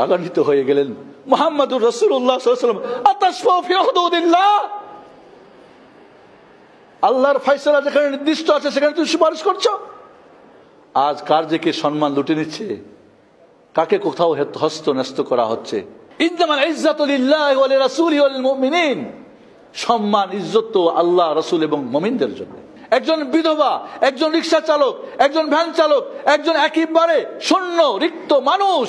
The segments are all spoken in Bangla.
রাগান্বিত হয়ে গেলেন। মোহাম্মদুর রসুল্লাহ আল্লাহর ফাইসলা যেখানে নির্দিষ্ট আছে, সেখানে তুমি সুপারিশ করছ। আজ কার যে কে সম্মান লুটে নিচ্ছে? কাকে কোথাও হস্ত ন্যস্ত করা হচ্ছে? সম্মান, ইজ্জত আল্লাহ, রসুল এবং মমিনদের জন্য। একজন বিধবা, একজন রিক্সা চালক একজন ভ্যান চালক, একজন একই একেবারে শূন্য, রিক্ত মানুষ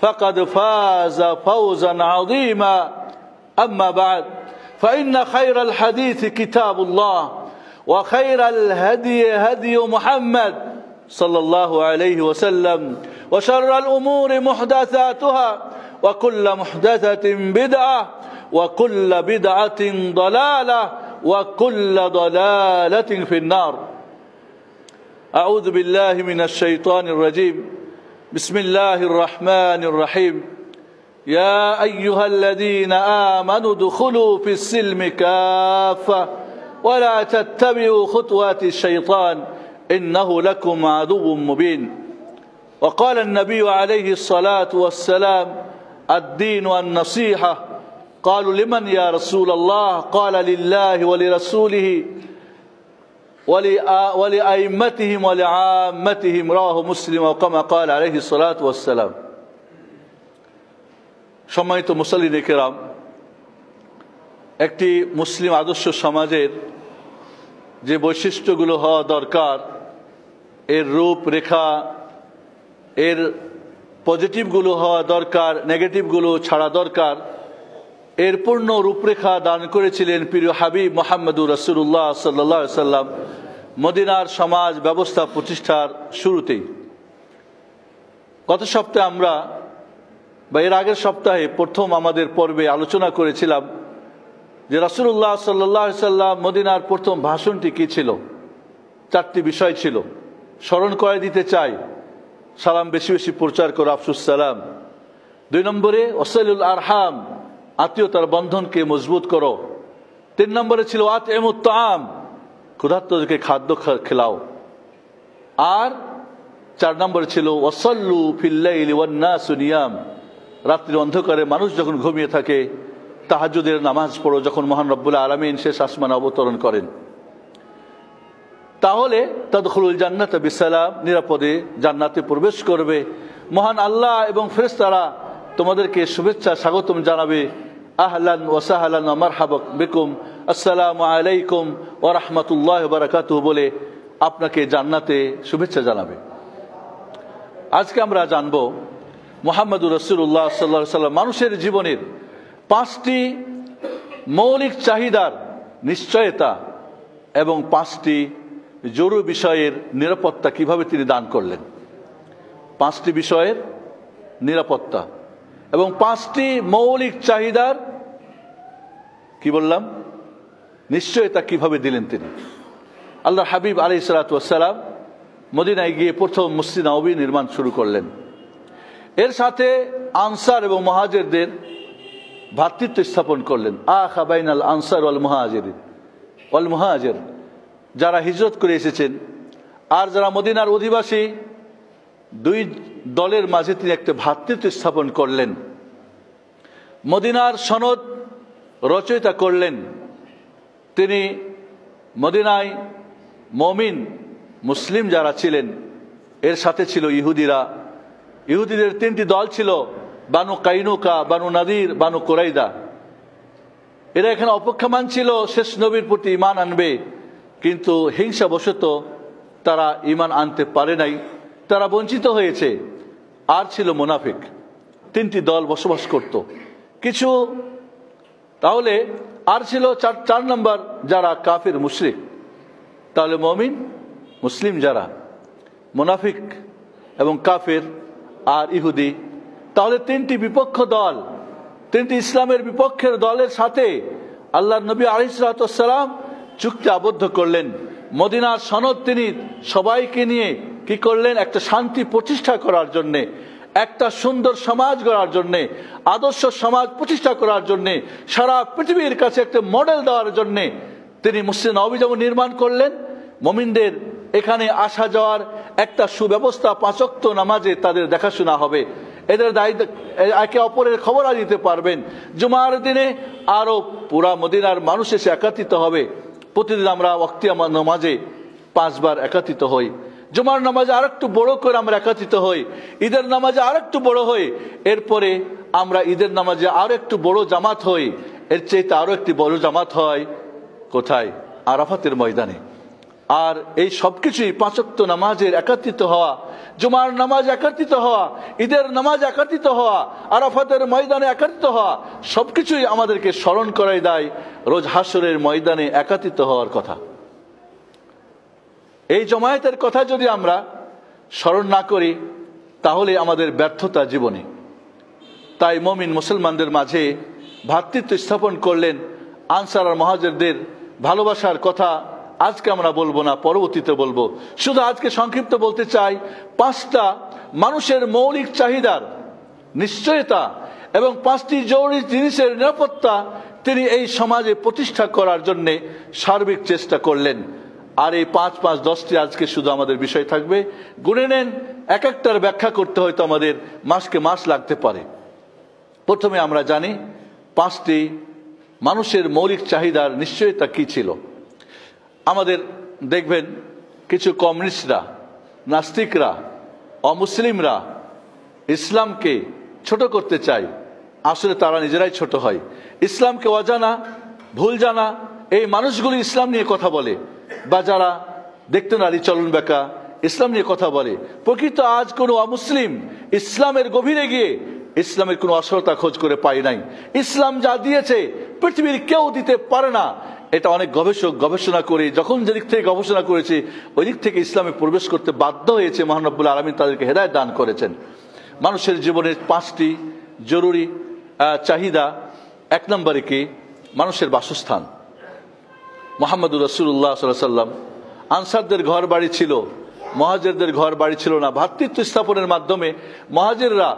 فقد فاز فوزا عظيما. أما بعد فإن خير الحديث كتاب الله وخير الهدي هدي محمد صلى الله عليه وسلم وشر الأمور محدثاتها وكل محدثة بدعة وكل بدعة ضلالة وكل ضلالة في النار. أعوذ بالله من الشيطان الرجيم. بسم الله الرحمن الرحيم يا أيها الذين آمنوا ادخلوا في السلم كافة ولا تتبعوا خطوات الشيطان إنه لكم عدو مبين وقال النبي عليه الصلاة والسلام الدين النصيحة قالوا لمن يا رسول الله قال لله ولرسوله ولأئمتهم ولعامتهم رواه مسلم وكما قال عليه الصلاة والسلام সম্মানিত মুসলিন কেরাম একটি মুসলিম আদর্শ সমাজের যে বৈশিষ্ট্যগুলো হওয়া দরকার এর রূপ রেখা এর পজিটিভগুলো হওয়া দরকার নেগেটিভগুলো ছাড়া দরকার এর পূর্ণ রূপরেখা দান করেছিলেন প্রিয় হাবিব মোহাম্মদুর রসুল্লাহ সাল্লা সাল্লাম মদিনার সমাজ ব্যবস্থা প্রতিষ্ঠার শুরুতেই। গত সপ্তাহে আমরা বা এর আগের সপ্তাহে প্রথম আমাদের পর্বে আলোচনা করেছিলাম যে রসুল্লাহ সাল্লাহ সাল্লাম মদিনার প্রথম ভাষণটি কী ছিল? চারটি বিষয় ছিল। স্মরণ করে দিতে চাই। সালাম বেশি বেশি প্রচার করো, আফসুস সালাম। দুই নম্বরে, ওসাইলুল আরহাম আত্মীয়তার বন্ধনকে মজবুত করো। তিন নম্বরে ছিল আত এমুত্তাম ক্ষুধাত্মকে খাদ্য খেলাও। আর চার নম্বরে ছিল ওসল্লু ফিল্লাইল ওয়ান্না সুনিয়াম রাত্রির অন্ধকারে মানুষ যখন ঘুমিয়ে থাকে তাহাজুদের নামাজ পড়ো যখন মহান রব্বুল্লাহ আলমিন শেষ আসমান অবতরণ করেন। তাহলে তদখলুল জান্নাত বিসালাম, নিরাপদে জান্নাতে প্রবেশ করবে। মহান আল্লাহ এবং ফেরেস্তারা তোমাদেরকে শুভেচ্ছা স্বাগতম জানাবে। আহলান ওসাহালান আমার হাবক বেকুম। আসসালামু আলাইকুম ও রহমতুল্লাহ বারাকাতু বলে আপনাকে জান্নাতে শুভেচ্ছা জানাবে। আজকে আমরা জানব মোহাম্মদুর রসুল্লাহ সাল্লা সাল্লাম মানুষের জীবনের পাঁচটি মৌলিক চাহিদার নিশ্চয়তা এবং পাঁচটি জরুরি বিষয়ের নিরাপত্তা কীভাবে তিনি দান করলেন। পাঁচটি বিষয়ের নিরাপত্তা এবং পাঁচটি মৌলিক চাহিদার কি বললাম? নিশ্চয়তা কীভাবে দিলেন তিনি? আল্লাহ হাবিব আলি সালাতাম মদিনায় গিয়ে প্রথম মসজিদ নবী নির্মাণ শুরু করলেন। এর সাথে আনসার এবং মহাজেরদের ভ্রাতৃত্ব স্থাপন করলেন। আ খাবাইন আল আনসার ওয়াল মহাজের ওয়াল মহাজের, যারা হিজরত করে এসেছেন আর যারা মদিনার অধিবাসী, দুই দলের মাঝে তিনি একটা ভ্রাতৃত্ব স্থাপন করলেন। মদিনার সনদ রচয়িতা করলেন। তিনি মদিনায় মমিন, মুসলিম যারা ছিলেন, এর সাথে ছিল ইহুদিরা। ইহুদিদের তিনটি দল ছিল, বানু কাইনুকা, বানু নাদির, বানু কোরাইদা। এরা এখানে অপেক্ষমান ছিল, শেষ নবীর প্রতি ইমান আনবে। কিন্তু হিংসাবশত তারা ইমান আনতে পারে নাই। তারা বঞ্চিত হয়েছে। আর ছিল মোনাফিক। তিনটি দল বসবাস করত। কিছু তাহলে আর ছিল চার চার নম্বর যারা কাফির, মুশরিক। তাহলে মমিন, মুসলিম যারা, মোনাফিক এবং কাফের আর ইহুদি, তাহলে তিনটি বিপক্ষ দল, তিনটি ইসলামের বিপক্ষের দলের সাথে আল্লাহ নবী আলিসালাম চুক্তি আবদ্ধ করলেন। মদিনার সনদ তিনি সবাইকে নিয়ে কি করলেন? একটা শান্তি প্রতিষ্ঠা করার জন্যে একটা সুন্দর সমাজ গড়ার জন্যে, আদর্শ সমাজ প্রতিষ্ঠা করার জন্যে, সারা পৃথিবীর কাছে একটা মডেল দেওয়ার জন্যে তিনি মুসলিম নবী যেমন নির্মাণ করলেন। মমিনদের এখানে আসা যাওয়ার একটা সুব্যবস্থা পাঁচক্ত নামাজে তাদের দেখাশোনা হবে। এদের দায়িত্ব, একে অপরের খবর দিতে পারবেন। জুমার দিনে আরও পুরা মদিনার মানুষ এসে একাত্রিত হবে। প্রতিদিন আমরা অক্তিয়া নামাজে পাঁচবার একাত্রিত হই। জুমার নামাজে আর একটু বড় করে আমরা একাত্রিত হই, ঈদের নামাজে আর একটু বড় হই, এরপরে আমরা ঈদের নামাজে আরও একটু বড় জামাত হই, এর চাইতে আরও একটি বড় জামাত হয় কোথায়? আরাফাতের ময়দানে। আর এই সবকিছুই পাঁচক্ত নামাজের একাত্রিত হওয়া, জুমার নামাজ একাত্রিত হওয়া, ঈদের নামাজ একাত্রিত হওয়া, আরাফাতের ময়দানে একাত্রিত হওয়া, সবকিছুই আমাদেরকে স্মরণ করাই দেয়, রোজ হাসরের ময়দানে একাত্রিত হওয়ার কথা। এই জমায়েতের কথা যদি আমরা স্মরণ না করি, তাহলে আমাদের ব্যর্থতা জীবনে। তাই মমিন মুসলমানদের মাঝে ভ্রাতৃত্ব স্থাপন করলেন আনসার আর মহাজেরদের ভালোবাসার কথা। আজকে আমরা বলব না, পরবর্তীতে বলব। শুধু আজকে সংক্ষিপ্ত বলতে চাই, পাঁচটা মানুষের মৌলিক চাহিদার নিশ্চয়তা এবং পাঁচটি জরুরি জিনিসের নিরাপত্তা তিনি এই সমাজে প্রতিষ্ঠা করার জন্যে সার্বিক চেষ্টা করলেন। আর এই পাঁচ পাঁচ দশটি আজকে শুধু আমাদের বিষয় থাকবে। গুনে নেন, এক একটার ব্যাখ্যা করতে হয়তো আমাদের মাসকে মাস লাগতে পারে। প্রথমে আমরা জানি, পাঁচটি মানুষের মৌলিক চাহিদার নিশ্চয়তা কি ছিল? আমাদের দেখবেন, কিছু কমিউনিস্টরা, নাস্তিকরা, অমুসলিমরা ইসলামকে ছোট করতে চায়। আসলে তারা নিজেরাই ছোট হয়। ইসলামকে অজানা, ভুল জানা, এই মানুষগুলি ইসলাম নিয়ে কথা বলে। বা যারা দেখতে নারী চলন বেকা ইসলাম নিয়ে কথা বলে। প্রকৃত আজ কোনো অমুসলিম ইসলামের গভীরে গিয়ে ইসলামের কোনো আসলতা খোঁজ করে পায় নাই। ইসলাম যা দিয়েছে, পৃথিবীর কেউ দিতে পারে না। এটা অনেক গবেষক গবেষণা করে, যখন যেদিক থেকে গবেষণা করেছে ওই দিক থেকে ইসলামে প্রবেশ করতে বাধ্য হয়েছে মহানব্বুল আলমিন তাদেরকে হেদায়ত দান করেছেন। মানুষের জীবনের পাঁচটি জরুরি চাহিদা, এক নম্বরে কি? মানুষের বাসস্থান। মোহাম্মদুর রসুল্লাহ সাল্লাম আনসারদের ঘর বাড়ি ছিল, মহাজেরদের ঘর বাড়ি ছিল না। ভাতৃত্ব স্থাপনের মাধ্যমে মহাজেররা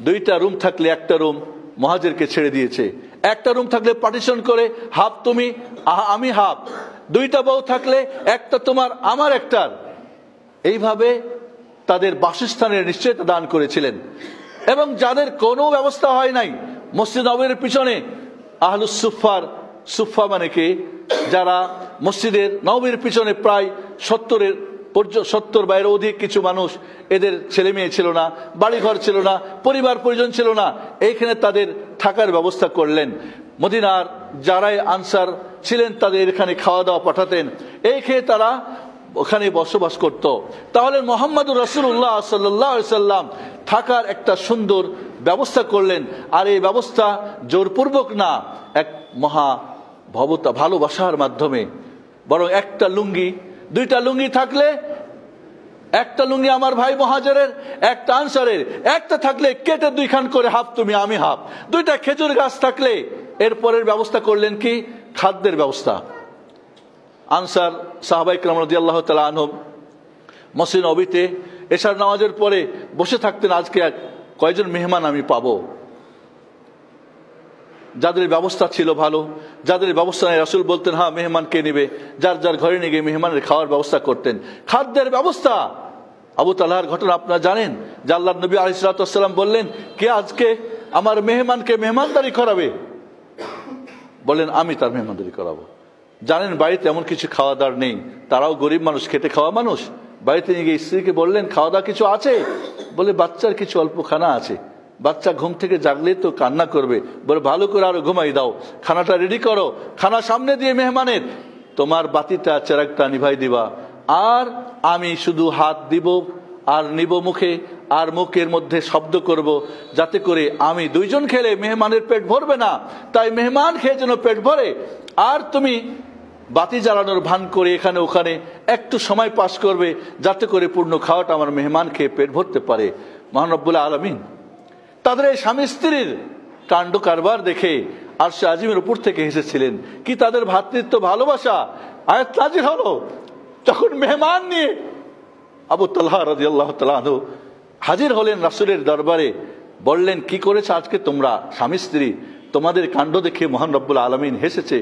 দুইটা রুম থাকলে একটা রুম মহাজেরকে ছেড়ে দিয়েছে। একটা রুম থাকলে পার্টিশন করে, হাফ তুমি আমি হাফ। দুইটা বউ থাকলে একটা তোমার, আমার একটার। এইভাবে তাদের বাসস্থানের নিশ্চয়তা দান করেছিলেন। এবং যাদের কোনো ব্যবস্থা হয় নাই, মসজিদ নবের পিছনে আহলুস সুফার সুফা মানে কি? যারা মসজিদের নবীর পিছনে প্রায় সত্তরের সত্তর বাইরে অধিক কিছু মানুষ এদের ছেলে মেয়ে ছিল না, বাড়িঘর ছিল না, পরিবার পরিজন ছিল না, এইখানে তাদের থাকার ব্যবস্থা করলেন। মদিনার যারাই আনসার ছিলেন তাদের এখানে খাওয়া দাওয়া পাঠাতেন। এই খেয়ে তারা ওখানে বসবাস করত। তাহলে মোহাম্মদ রসুল্লাহ সাল্লাম থাকার একটা সুন্দর ব্যবস্থা করলেন। আর এই ব্যবস্থা জোরপূর্বক না, এক মহা ভবতা ভালোবাসার মাধ্যমে। বরং একটা লুঙ্গি, দুইটা লুঙ্গি থাকলে, একটা লুঙ্গি আমার ভাই মহাজের একটা আনসারের, একটা থাকলে কেটে দুইখান করে হাফ তুমি, আমি হাফ। দুইটা খেজুর গাছ থাকলে এরপরের ব্যবস্থা করলেন কি? খাদ্যের ব্যবস্থা। আনসার সাহাবাই কালামদি আল্লাহ তালা আনহম মসিন অবিতে এশার নামাজের পরে বসে থাকতেন, আজকে কয়জন মেহমান আমি পাবো? যাদের ব্যবস্থা ছিল ভালো, যাদের ব্যবস্থা নেই, রাসুল বলতেন হ্যাঁ মেহমানকে নেবে? যার যার ঘরে নিয়ে গিয়ে মেহমানের খাওয়ার ব্যবস্থা করতেন। খাদ্যের ব্যবস্থা। আবু তালাহার ঘটনা আপনারা জানেন, যে নবী আলিসাল্লাম বললেন, কে আজকে আমার মেহমানকে মেহমানদারি করাবে? বলেন আমি তার মেহমানদারি করাবো। জানেন, বাড়িতে এমন কিছু খাওয়া দাওয়ার নেই। তারাও গরিব মানুষ, খেটে খাওয়া মানুষ। বাড়িতে নিয়ে গিয়ে স্ত্রীকে বললেন খাওয়া দাওয়া কিছু আছে? বলে, বাচ্চার কিছু অল্প খানা আছে। বাচ্চা ঘুম থেকে জাগলে তো কান্না করবে। বলে, ভালো করে আরও ঘুমাই দাও। খানাটা রেডি করো। খানা সামনে দিয়ে মেহমানের। তোমার বাতিটা চেরাকটা নিভাই দিবা। আর আমি শুধু হাত দিব আর নিব মুখে আর মুখের মধ্যে শব্দ করব। যাতে করে আমি দুইজন খেলে মেহমানের পেট ভরবে না। তাই মেহমান খেয়ে যেন পেট ভরে। আর তুমি বাতি জ্বালানোর ভান করে এখানে ওখানে একটু সময় পাস করবে। যাতে করে পূর্ণ খাওয়াটা আমার মেহমান খেয়ে পেট ভরতে পারে। মহানব্বুল্লাহ আলমিন। তাদের এই স্বামী স্ত্রীর কাণ্ড কারবার দেখে আর সে আজিমের উপর থেকে হেসেছিলেন, কি তাদের ভাতৃত্ব ভালোবাসা? আয়াত নাজির হলো। তখন মেহমান নিয়ে আবু তাল্লাহ রাজি আল্লাহ তালু হাজির হলেন রাসুলের দরবারে, বললেন, কি করেছে আজকে তোমরা, স্বামী স্ত্রী? তোমাদের কাণ্ড দেখে মহান রব্বুল আলমিন হেসেছে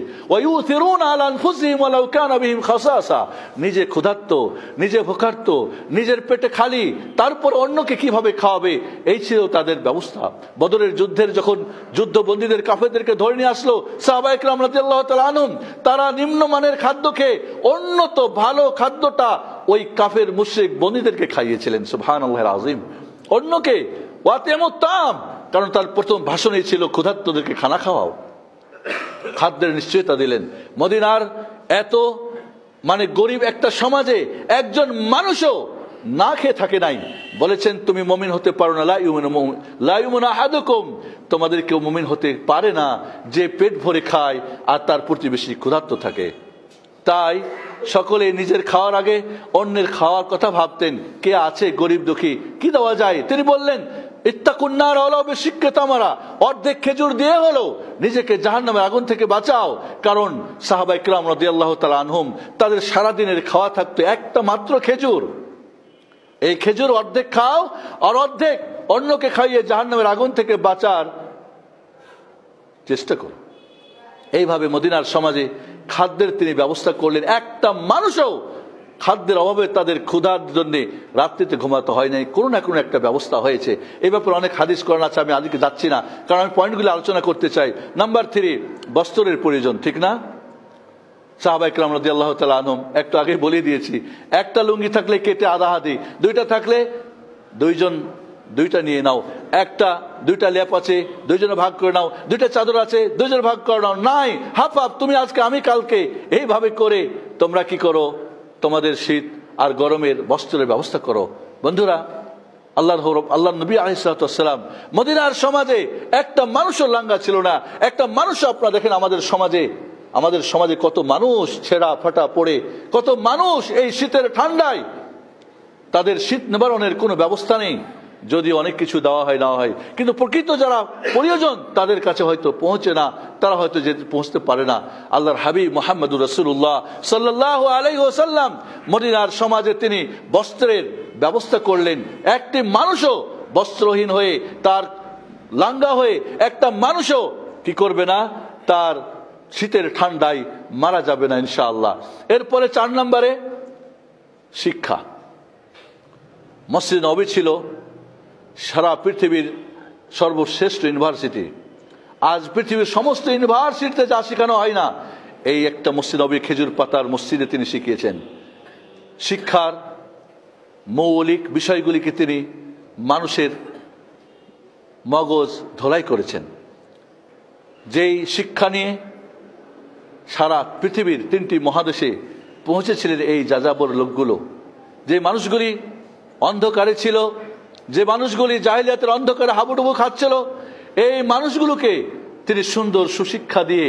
নিজে ক্ষুধার্ত, নিজে ভোকার্ত, নিজের পেটে খালি, তারপর অন্যকে কীভাবে খাওয়াবে? এই ছিল তাদের ব্যবস্থা। বদরের যুদ্ধের যখন যুদ্ধবন্দীদের কাফেদেরকে ধরে নিয়ে আসলো সাহবাইকরাম রাজিয়াল্লাহ আনুন তারা নিম্নমানের খাদ্য খেয়ে অন্যত ভালো খাদ্যটা ওই কাফের মুশ্রিক বন্দীদেরকে খাইয়েছিলেন সুবহান আল্লাহ আজিম অন্যকে ওয়াতেমতাম কারণ তার প্রথম ভাষণই ছিল ক্ষুধার্তদেরকে খানা খাওয়াও। খাদ্যের নিশ্চয়তা দিলেন। মদিনার এত মানে গরিব একটা সমাজে একজন মানুষও না খেয়ে থাকে নাই। বলেছেন, তুমি মমিন হতে পারো না লাইমুন আহাদুকুম। তোমাদের কেউ মমিন হতে পারে না, যে পেট ভরে খায় আর তার প্রতিবেশী ক্ষুধার্ত থাকে। তাই সকলে নিজের খাওয়ার আগে অন্যের খাওয়ার কথা ভাবতেন, কে আছে গরিব দুঃখী? কি দেওয়া যায়? তিনি বললেন ইত্তাকুন্নার অলবে শিক্ষিত আমরা। অর্ধেক খেজুর দিয়ে হলো, নিজেকে জাহান নামের আগুন থেকে বাঁচাও। কারণ সাহাবা ইকরাম রদি আল্লাহ তালা আনহুম, তাদের সারাদিনের খাওয়া থাকতো একটা মাত্র খেজুর। এই খেজুর অর্ধেক খাও, আর অর্ধেক অন্যকে খাইয়ে জাহান নামের আগুন থেকে বাঁচার চেষ্টা করো। এইভাবে মদিনার সমাজে খাদ্যের তিনি ব্যবস্থা করলেন। একটা মানুষও খাদ্যের অভাবে তাদের ক্ষুধার জন্য রাত্রিতে ঘুমাতে হয় নাই। কোনো না কোনো একটা ব্যবস্থা হয়েছে। এই ব্যাপারে অনেক হাদিস করান আছে, আমি আজকে যাচ্ছি না। কারণ আমি পয়েন্টগুলি আলোচনা করতে চাই। নাম্বার থ্রি, বস্ত্রের প্রয়োজন, ঠিক না? সাহাবাইকরাম রাজি আল্লাহ তালা আনম একটু আগে বলে দিয়েছি, একটা লুঙ্গি থাকলে কেটে আধা হাতি, দুইটা থাকলে দুইজন, দুইটা নিয়ে নাও। একটা, দুইটা লেপ আছে, দুইজনে ভাগ করে নাও। দুইটা চাদর আছে, দুইজন ভাগ করে নাও। নাই, হাফ হাফ, তুমি আজকে, আমি কালকে, এইভাবে করে তোমরা কি করো? তোমাদের শীত আর গরমের বস্ত্রের ব্যবস্থা করো। বন্ধুরা আল্লাহ আল্লাহ নবী আলিসালাম মদিনার সমাজে একটা মানুষও লাঙ্গা ছিল না। একটা মানুষ আপনারা দেখেন আমাদের সমাজে আমাদের সমাজে কত মানুষ ছেঁড়া ফাটা পড়ে, কত মানুষ এই শীতের ঠান্ডায় তাদের শীত নিবারণের কোনো ব্যবস্থা নেই। যদি অনেক কিছু দেওয়া হয় না হয়। কিন্তু প্রকৃত যারা প্রয়োজন, তাদের কাছে হয়তো পৌঁছে না, তারা হয়তো যেতে পৌঁছতে পারে না। আল্লাহর হাবিব মোহাম্মদুর রসুল্লাহ সাল্লাহ আলাই ওসাল্লাম মদিনার সমাজে তিনি বস্ত্রের ব্যবস্থা করলেন। একটি মানুষও বস্ত্রহীন হয়ে, তার লাঙ্গা হয়ে একটা মানুষও কি করবে না? তার শীতের ঠান্ডায় মারা যাবে না ইনশাআল্লাহ। এরপরে চার নম্বরে শিক্ষা। মসজিদ নবী ছিল সারা পৃথিবীর সর্বশ্রেষ্ঠ ইউনিভার্সিটি আজ পৃথিবীর সমস্ত ইউনিভার্সিটিতে যা শেখানো হয় না, এই একটা মসজিদ নবী খেজুর পাতার মসজিদে তিনি শিখিয়েছেন। শিক্ষার মৌলিক বিষয়গুলিকে তিনি মানুষের মগজ ধোলাই করেছেন। যেই শিক্ষা নিয়ে সারা পৃথিবীর তিনটি মহাদেশে পৌঁছেছিলেন এই যাযাবর লোকগুলো, যে মানুষগুলি অন্ধকারে ছিল যে মানুষগুলি জাহিলিয়াতের অন্ধকারে হাবুডুবু খাচ্ছিল, এই মানুষগুলোকে তিনি সুন্দর সুশিক্ষা দিয়ে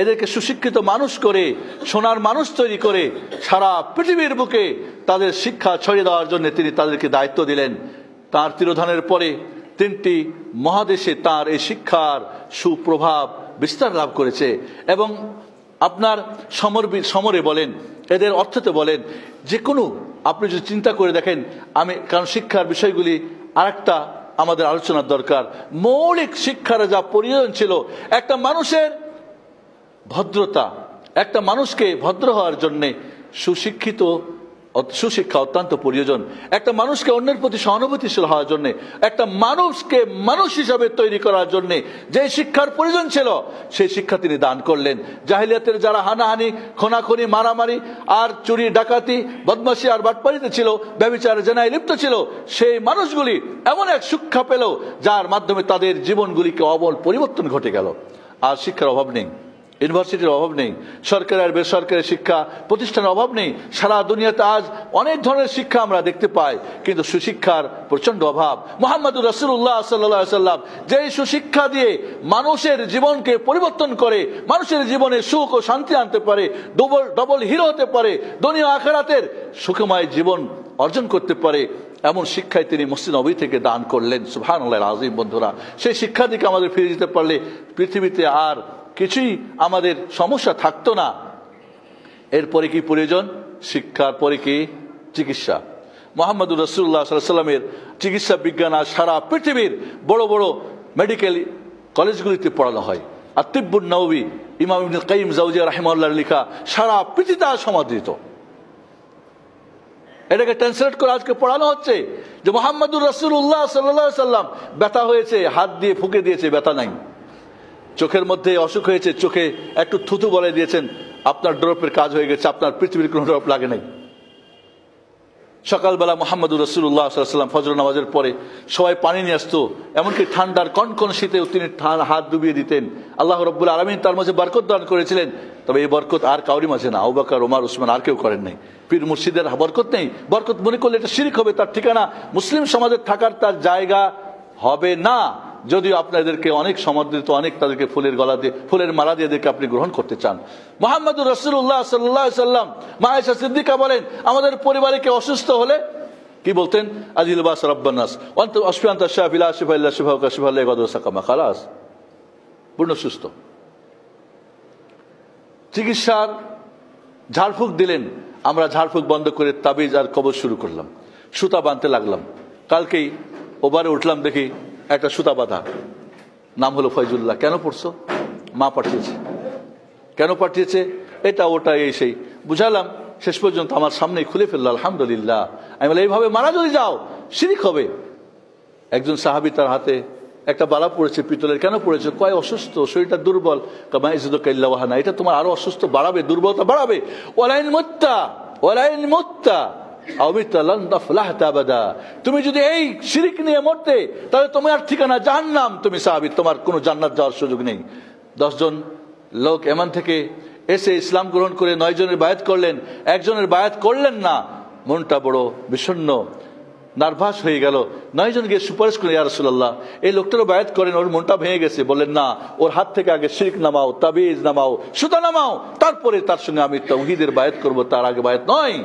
এদেরকে সুশিক্ষিত মানুষ করে, সোনার মানুষ তৈরি করে সারা পৃথিবীর বুকে তাদের শিক্ষা ছড়িয়ে দেওয়ার জন্য তিনি তাদেরকে দায়িত্ব দিলেন। তার তিরোধানের পরে তিনটি মহাদেশে তার এই শিক্ষার সুপ্রভাব বিস্তার লাভ করেছে এবং আপনার সমর সমরে বলেন, এদের অর্থতে বলেন, যে কোনো আপনি যদি চিন্তা করে দেখেন, আমি, কারণ শিক্ষার বিষয়গুলি আরেকটা আমাদের আলোচনার দরকার। মৌলিক শিক্ষার যা প্রয়োজন ছিল, একটা মানুষের ভদ্রতা, একটা মানুষকে ভদ্র হওয়ার জন্যে সুশিক্ষিত সুশিক্ষা অত্যন্ত প্রয়োজন। একটা মানুষকে অন্যের প্রতি সহানুভূতিশীল হওয়ার জন্য, একটা মানুষকে মানুষ হিসাবে তৈরি করার জন্য যে শিক্ষার প্রয়োজন ছিল, সেই শিক্ষা তিনি দান করলেন। জাহিলিয়াতের যারা হানাহানি, খোনাখনি, মারামারি আর চুরি, ডাকাতি বদমাসি আর বাটপাড়িতে ছিল, ব্যবচার, জেনায় লিপ্ত ছিল, সেই মানুষগুলি এমন এক শিক্ষা পেল, যার মাধ্যমে তাদের জীবনগুলিকে অবল পরিবর্তন ঘটে গেল। আর শিক্ষার অভাব নেই। ইউনিভার্সিটির অভাব নেই। সরকারি আর বেসরকারি শিক্ষা প্রতিষ্ঠানের অভাব নেই। সারা দুনিয়াতে আজ অনেক ধরনের শিক্ষা আমরা দেখতে পাই, কিন্তু সুশিক্ষার প্রচণ্ড অভাব। মোহাম্মদ রসুল্লাহ সাল্লাম যে সুশিক্ষা দিয়ে মানুষের জীবনকে পরিবর্তন করে, মানুষের জীবনে সুখ ও শান্তি আনতে পারে, ডবল ডবল হিরো হতে পারে, দুনিয়া আখেরাতের সুখময় জীবন অর্জন করতে পারে, এমন শিক্ষায় তিনি মসজিদ নবী থেকে দান করলেন। সুহান আজিম বন্ধুরা। সেই শিক্ষা দিকে আমাদের ফিরে যেতে পারলে পৃথিবীতে আর কিছুই আমাদের সমস্যা থাকতো না। এরপরে কি প্রয়োজন? শিক্ষার পরে কি? চিকিৎসা। মোহাম্মদুর রসুল্লাহ সাল্লামের চিকিৎসা বিজ্ঞান আর সারা পৃথিবীর বড় বড় মেডিকেল কলেজগুলিতে পড়ানো হয়। আর তিব্বুর নবী ইমাম কাইম জাউজিয়া রাহিমাল্লাহ লেখা, সারা পৃথিবীতে সমাদৃত। এটাকে ট্রান্সলেট করে আজকে পড়ানো হচ্ছে যে মোহাম্মদুর রসুল্লাহ সাল্লাহ সাল্লাম ব্যথা হয়েছে, হাত দিয়ে ফুকে দিয়েছে, ব্যথা নাই। চোখের মধ্যে অসুখ হয়েছে, চোখে একটু থুতু বলে দিয়েছেন, আপনার ড্রপের কাজ হয়ে গেছে, আপনার পৃথিবীর কোনো ড্রপ লাগে নাই। সকালবেলা মোহাম্মদুর রসুল্লাহ সাল্লাম ফজর নামাজের পরে সবাই পানি নিয়ে আসতো, এমনকি ঠান্ডার কনকন শীতে তিনি হাত ডুবিয়ে দিতেন। আল্লাহ রব্বুল আলমিন তার মাঝে বরকত দান করেছিলেন। তবে এই বরকত আর কাউরি মাঝে না আউবাকার ওমার উসমান আর কেউ করেন নাই। পীর মুর্শিদের বরকত নেই, বরকত মনে করলে এটা শিরিক হবে, তার ঠিকানা মুসলিম সমাজের থাকার তার জায়গা হবে না। যদিও আপনাদেরকে অনেক সমাদৃত, অনেক তাদেরকে ফুলের গলা দিয়ে, ফুলের মালা দিয়ে এদেরকে আপনি গ্রহণ করতে চান। মোহাম্মদ রসুল্লাহ সাল্লাহ সাল্লাম মায়েশা সিদ্দিকা বলেন, আমাদের পরিবারে কেউ অসুস্থ হলে কি বলতেন? আজিল বাস রব্বানাস অন্ত অসফিয়ান্ত শাহ ইলা শিফা ইল্লা শিফা কাশিফা আল্লাহ খালাস। পূর্ণ সুস্থ। চিকিৎসার ঝাড়ফুঁক দিলেন। আমরা ঝাড়ফুঁক বন্ধ করে তাবিজ আর কবর শুরু করলাম। সুতা বাঁধতে লাগলাম। কালকেই ওবারে উঠলাম দেখি একটা সুতা বাঁধা। নাম হলো ফয়জুল্লাহ। কেন পড়ছো? মা পাঠিয়েছে। কেন পাঠিয়েছে? এটা ওটা এই সেই। বুঝালাম, শেষ পর্যন্ত আমার সামনে খুলে ফেলল, আলহামদুলিল্লাহ। আমি বলে এইভাবে মারা যদি যাও, শিরিক হবে। একজন সাহাবি তার হাতে একটা বালা পড়েছে পিতলের। কেন পড়েছে? কয়, অসুস্থ, শরীরটা দুর্বল। কামা এটা তোমার আরও অসুস্থ বাড়াবে, দুর্বলতা বাড়াবে। ওলাইন মোত্তা ওলাইন মোত্তা। তুমি যদি এই শিরিক নিয়ে মরতে, তাহলে তোমার ঠিকানা জাহান্নাম। তুমি সাহাবি তোমার কোনো জান্নাত যাওয়ার সুযোগ নেই। দশজন লোক এমন থেকে এসে ইসলাম গ্রহণ করে নয় জনের বায়াত করলেন। একজনের বায়াত করলেন না। মনটা বড় বিষণ্ন নার্ভাস হয়ে গেল। নয় জন গিয়ে সুপারিশ করেন ইয়ারসুল্লাহ এই লোকটারও বায়াত করেন, ওর মনটা ভেঙে গেছে। বললেন, না, ওর হাত থেকে আগে শিরিক নামাও, তাবিজ নামাও, সুতা নামাও, তারপরে তার সঙ্গে আমি তৌহিদের বায়াত করব, তার আগে বায়াত নয়।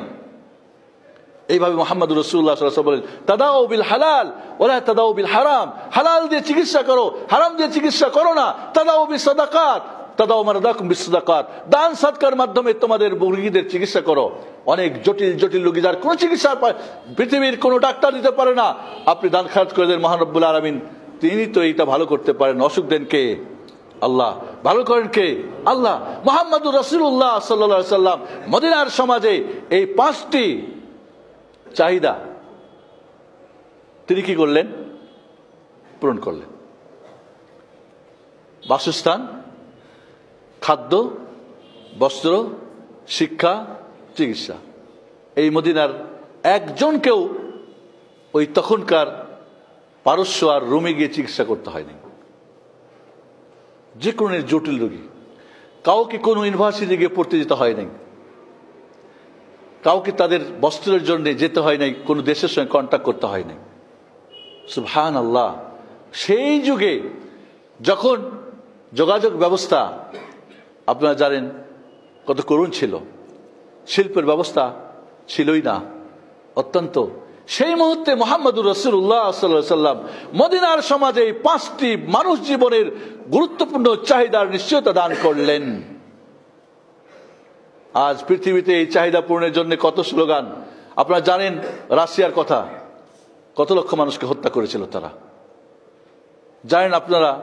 এইভাবে মোহাম্মদ রসুল্লাহ বলেন তাদাও বিল হালাল ওরা তাদাও বিল হারাম। হালাল দিয়ে চিকিৎসা করো, হারাম দিয়ে চিকিৎসা করো না। তাদাও বি সদাকাত তাদাও মারাদাকুম বিসদাকাত দান সৎকার মাধ্যমে তোমাদের রোগীদের চিকিৎসা করো। অনেক জটিল জটিল রোগী যার কোনো চিকিৎসা পৃথিবীর কোনো ডাক্তার দিতে পারে না। আপনি দান খারাজ করে দেন মহানব্বুল আলমিন। তিনি তো এইটা ভালো করতে পারেন। অসুখ দেন কে? আল্লাহ। ভালো করেন কে? আল্লাহ। মোহাম্মদুর রসুল্লাহ সাল্লা সাল্লাম মদিনার সমাজে এই পাঁচটি চাহিদা। তিনি কি করলেন? পূরণ করলেন। বাসস্থান, খাদ্য, বস্ত্র, শিক্ষা, চিকিৎসা। এই মদিনার একজনকেও ওই তখনকার পারস্য আর রোমে গিয়ে চিকিৎসা করতে হয়নি। যে কোনো জটিল রোগী। কাউকে কোনো ইউনিভার্সিটি গিয়ে পড়তে যেতে হয় নাই। কাউকে তাদের বস্ত্রের জন্য যেতে হয় নাই, কোনো দেশের সঙ্গে কন্ট্যাক্ট করতে হয় নাই। সুবহান আল্লাহ সেই যুগে যখন যোগাযোগ ব্যবস্থা, আপনারা জানেন কত করুণ ছিল। শিল্পের ব্যবস্থা ছিলই না, অত্যন্ত। সেই মুহূর্তে মোহাম্মদুর রসুল্লাহ সাল্লাম মদিনার সমাজে পাঁচটি মানুষ জীবনের গুরুত্বপূর্ণ চাহিদার নিশ্চয়তা দান করলেন। আজ পৃথিবীতে এই চাহিদা পূরণের জন্য কত স্লোগান? আপনারা জানেন রাশিয়ার কথা। কত লক্ষ মানুষকে হত্যা করেছিল তারা। জানেন আপনারা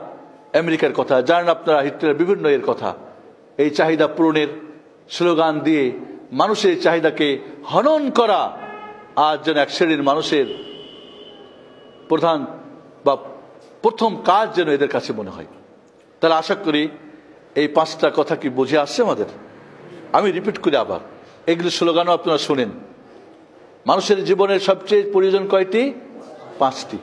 আমেরিকার কথা, জানেন আপনারা হিটলার বিভিন্ন এর কথা। এই চাহিদা পূরণের স্লোগান দিয়ে মানুষের চাহিদাকে হনন করা আজ যেন এক শ্রেণির মানুষের প্রধান বা প্রথম কাজ যেন এদের কাছে মনে হয়। তাহলে আশা করি এই পাঁচটা কথা কি বুঝে আসছে আমাদের? আমি রিপিট করি আবার। এগুলো স্লোগানও আপনারা শুনেন। মানুষের জীবনের সবচেয়ে প্রয়োজন কয়টি? পাঁচটি।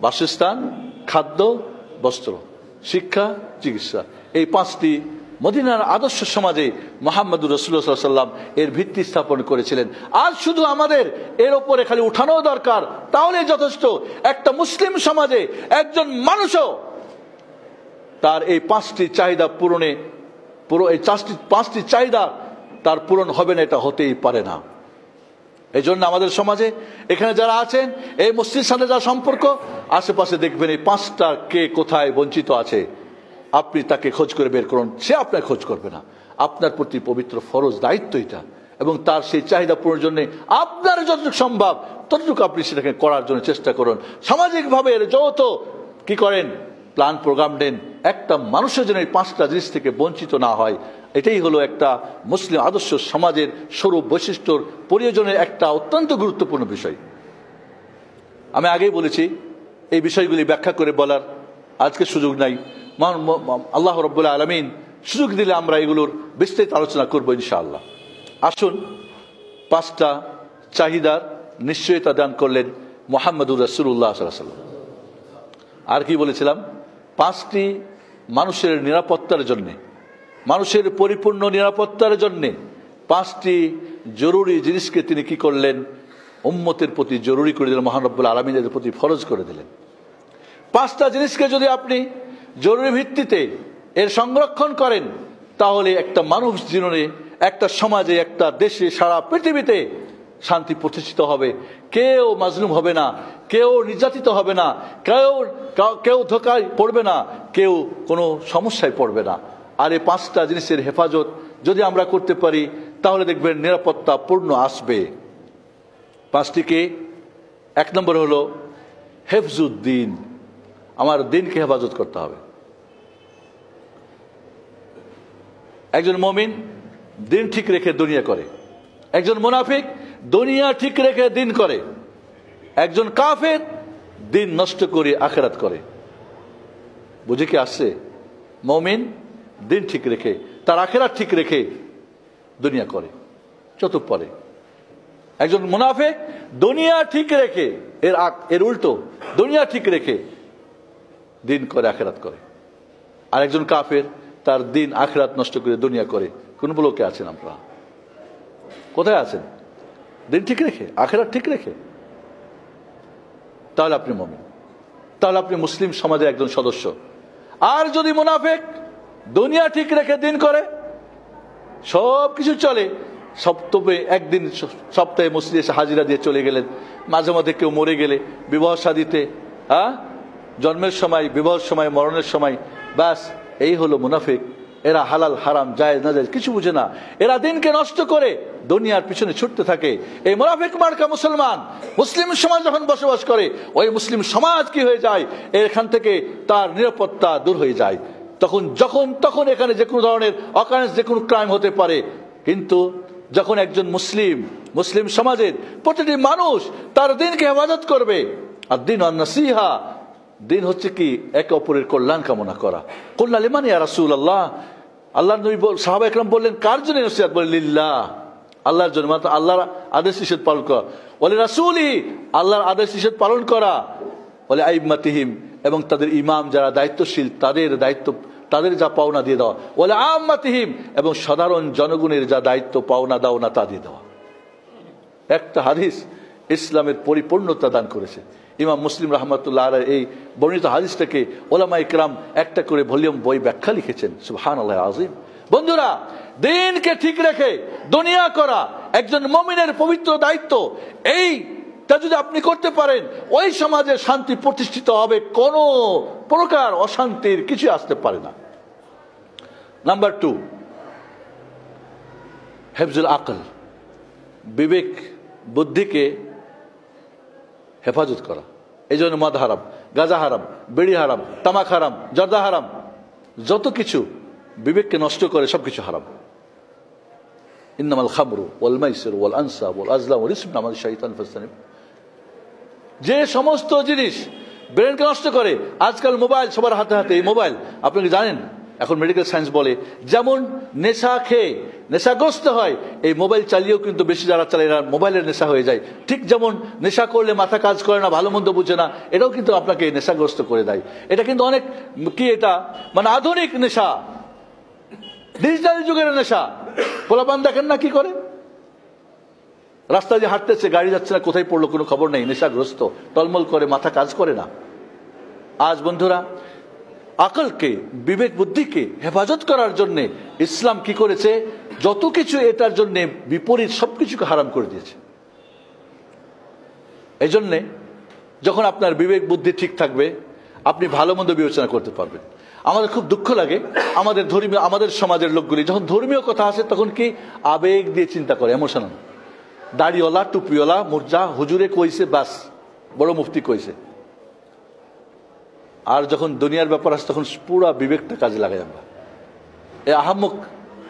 বাসস্থান, খাদ্য, বস্ত্র, শিক্ষা, চিকিৎসা। এই পাঁচটি মদিনার আদর্শ সমাজে মোহাম্মদুর রসুল্লাহ সাল্লাম এর ভিত্তি স্থাপন করেছিলেন। আজ শুধু আমাদের, এর ওপরে খালি উঠানো দরকার। তাহলে যথেষ্ট। একটা মুসলিম সমাজে একজন মানুষও তার এই পাঁচটি চাহিদা পূরণে পুরো এই চারটি, পাঁচটি চাহিদা তার পূরণ হবে না, এটা হতেই পারে না। এই জন্য আমাদের সমাজে এখানে যারা আছেন, এই মসজিদ সাথে যারা সম্পর্ক, আশেপাশে দেখবেন এই পাঁচটা কে কোথায় বঞ্চিত আছে, আপনি তাকে খোঁজ করে বের করুন। সে আপনার খোঁজ করবে না। আপনার প্রতি পবিত্র ফরজ দায়িত্ব এটা। এবং তার সেই চাহিদা পূরণের জন্য আপনার যতটুকু সম্ভব, ততটুকু আপনি সেটাকে করার জন্য চেষ্টা করুন। সামাজিকভাবে এর যৌথ কি করেন? প্ল্যান প্রোগ্রাম দেন একটা মানুষের জন্য এই পাঁচটা জিনিস থেকে বঞ্চিত না হয়। এটাই হলো একটা মুসলিম আদর্শ সমাজের স্বরূপ বৈশিষ্ট্যর প্রয়োজনের একটা অত্যন্ত গুরুত্বপূর্ণ বিষয়। আমি আগেই বলেছি, এই বিষয়গুলি ব্যাখ্যা করে বলার আজকে সুযোগ নাই। আল্লাহ রব্বুল্লাহ আলমিন সুযোগ দিলে আমরা এগুলোর বিস্তারিত আলোচনা করব ইনশাআল্লাহ। আসুন, পাঁচটা চাহিদার নিশ্চয়তা দান করলেন মোহাম্মদুর রসুল্লাহ সাল্লাম আর কি বলেছিলাম? পাঁচটি মানুষের নিরাপত্তার জন্যে, মানুষের পরিপূর্ণ নিরাপত্তার জন্যে পাঁচটি জরুরি জিনিসকে তিনি কি করলেন? উম্মতের প্রতি জরুরি করে দিলেন, মহানব্বুল আলমিনের প্রতি ফরজ করে দিলেন। পাঁচটা জিনিসকে যদি আপনি জরুরি ভিত্তিতে এর সংরক্ষণ করেন, তাহলে একটা মানুষ জীবনে, একটা সমাজে, একটা দেশে, সারা পৃথিবীতে শান্তি প্রতিষ্ঠিত হবে। কেউ মাজলুম হবে না। কেউ নির্যাতিত হবে না, কেউ কেউ ধোকায় পড়বে না, কেউ কোনো সমস্যায় পড়বে না। আর এই পাঁচটা জিনিসের হেফাজত যদি আমরা করতে পারি, তাহলে দেখবেন নিরাপত্তা পূর্ণ আসবে। পাঁচটিকে, এক নম্বর হলো হেফজুদ্দিন। আমার দিনকে হেফাজত করতে হবে। একজন মমিন দিন ঠিক রেখে দুনিয়া করে। একজন মুনাফিক দুনিয়া ঠিক রেখে দিন করে। একজন কাফের দিন নষ্ট করে আখেরাত করে। বুঝে কি আসছে? মমিন দিন ঠিক রেখে, তার আখেরাত ঠিক রেখে দুনিয়া করে চতুর্পরে একজন মুনাফেক দুনিয়া ঠিক রেখে, এর আক- এর উল্টো, দুনিয়া ঠিক রেখে দিন করে, আখেরাত করে। আর একজন কাফের তার দিন, আখেরাত নষ্ট করে দুনিয়া করে। কোন ব্লকে আছেন আপনারা? কোথায় আছেন? দিন ঠিক রেখে, আখেরাত ঠিক রেখে? তাহলে আপনি মমিন। তাহলে আপনি মুসলিম সমাজের একজন সদস্য। আর যদি মুনাফেক দুনিয়া ঠিক রেখে দিন করে, সব কিছু চলে সপ্তমে একদিন সপ্তাহে মসজিদে এসে হাজিরা দিয়ে চলে গেলেন, মাঝে মাঝে কেউ মরে গেলে বিবাহ শাদিতে হ্যাঁ জন্মের সময়, বিবাহের সময়, মরণের সময়, ব্যাস, এই হলো মুনাফিক। এরা হালাল, হারাম যায় না যায় কিছু বুঝে না। এরা দিনকে নষ্ট করে দুনিয়ার পিছনে ছুটতে থাকে। এই মুনাফিক মার্কা মুসলমান, মুসলিম সমাজ যখন বসবাস করে, ওই মুসলিম সমাজ কি হয়ে যায়? এখান থেকে তার নিরাপত্তা দূর হয়ে যায়। তখন, যখন, তখন এখানে যে কোনো ধরনের অকারেন্স যে কোনো ক্রাইম হতে পারে। কিন্তু যখন একজন মুসলিম মুসলিম সমাজের প্রতিটি মানুষ তার দিনকে হেফাজত করবে, আর দিন অন্নসিহা দিন হচ্ছে কি একে অপরের কল্যাণ কামনা করা। কল্যাণ মানে রাসুল আল্লাহ আল্লাহ নবী সাহাবা একরাম বললেন, কার জন্য নসিহাত? বলে, লিল্লাহ। আল্লাহর জন্য, মাত্র আল্লাহর আদেশ নিষেধ পালন করা। বলে রাসুলই আল্লাহর আদেশ নিষেধ পালন করা। বলে আইমাতিহিম এবং তাদের ইমাম যারা দায়িত্বশীল, তাদের দায়িত্ব, তাদের যা পাওনা দিয়ে দেওয়া। বলে, আম্মাতিহিম এবং সাধারণ জনগণের যা দায়িত্ব, পাওনা দাওনা তা দিয়ে দেওয়া। একটা হাদিস ইসলামের পরিপূর্ণতা দান করেছে। ইমাম মুসলিম রহমতুল্লাহ এই বর্ণিত হাদিসটাকে ওলামা ইকরাম একটা করে ভলিউম বই ব্যাখ্যা লিখেছেন। সুবহান আল্লাহ আজিম বন্ধুরা, দিনকে ঠিক রেখে দুনিয়া করা একজন মমিনের পবিত্র দায়িত্ব, এই তা যদি আপনি করতে পারেন, ওই সমাজে শান্তি প্রতিষ্ঠিত হবে, কোনো প্রকার অশান্তির কিছু আসতে পারে না। নাম্বার টু, হেফজুল আকল। বিবেক বুদ্ধিকে হেফাজত করা। এই জন্য মদ হারাম, গাজা হারাম, বেড়ি হারাম, তামাক হারাম, জর্দা হারাম, যত কিছু বিবেককে নষ্ট করে সব কিছু হারাম। ইন্নামাল খামরু ওয়াল মাইসির ওয়াল আনসা ওয়াল আজলাম ওয়াল ইসম আমাদের শাহিতান যে সমস্ত জিনিস ব্রেনকে নষ্ট করে, আজকাল মোবাইল, সবার হাতে হাতে এই মোবাইল, আপনি কি জানেন? এখন মেডিকেল সায়েন্স বলে, যেমন নেশা খেয়ে নেশাগ্রস্ত হয়, এই মোবাইল চালিয়েও কিন্তু বেশি যারা চালায় এরা মোবাইলের নেশা হয়ে যায়। ঠিক যেমন নেশা করলে মাথা কাজ করে না, ভালো মন্দ বুঝে না, এটাও কিন্তু আপনাকে নেশাগ্রস্ত করে দেয়। এটা কিন্তু অনেক, কি এটা? মানে আধুনিক নেশা। ডিজিটাল যুগের নেশা। পোলাপান দেখেন না কি করে? রাস্তা যে হাঁটতেছে, গাড়ি যাচ্ছে না, কোথায় পড়ল কোনো খবর নেই, নেশাগ্রস্ত, টলমল করে, মাথা কাজ করে না। আজ বন্ধুরা আকলকে, বিবেক বুদ্ধিকে হেফাজত করার জন্য ইসলাম কি করেছে? যত কিছু এটার জন্য বিপরীত সবকিছুকে হারাম করে দিয়েছে। এই জন্যে যখন আপনার বিবেক বুদ্ধি ঠিক থাকবে, আপনি ভালো মন্দ বিবেচনা করতে পারবেন। আমাদের খুব দুঃখ লাগে, আমাদের ধর্মীয়, আমাদের সমাজের লোকগুলি যখন ধর্মীয় কথা আসে তখন কি আবেগ দিয়ে চিন্তা করে এমোশনাল দাড়িওয়ালা, টুপিওয়ালা, মুরজা, হুজুরে কইছে, বাস, বড় মুফতি কইছে। আর যখন দুনিয়ার ব্যাপার আসে, তখন পুরা বিবেকটা কাজে লাগাই আমরা। এ আহাম্মক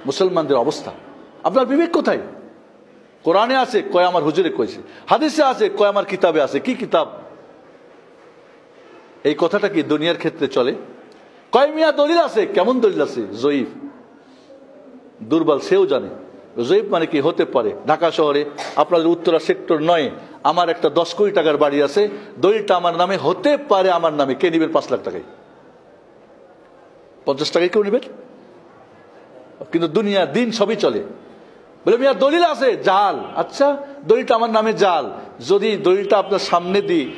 মুসলমানদের অবস্থা। আপনার বিবেক কোথায়? কোরআনে আছে, কয় আমার হুজুরে কইছে। হাদিসে আছে, কয় আমার কিতাবে আছে। কি কিতাব? এই কথাটা কি দুনিয়ার ক্ষেত্রে চলে? কয় মিয়া দলিল আছে? কেমন দলিল আছে? জয়ীফ। দুর্বল, সেও জানে। জয়ীফ মানে কি? হতে পারে। ঢাকা শহরে আপনাদের উত্তরা সেক্টর নয়, আমার একটা দশ কোটি টাকার বাড়ি আছে, দলিলটা আমার নামে হতে পারে আমার নামে। কে নেবেন পাঁচ লাখ টাকায়? পঞ্চাশ টাকায় কেউ নেবেন? কিন্তু দুনিয়া, দিন সবই চলে। বলে, মিয়া, দলিল আছে, জাল। আচ্ছা দলিলটা আমার নামে জাল। যদি দলিলটা আপনার সামনে দিই,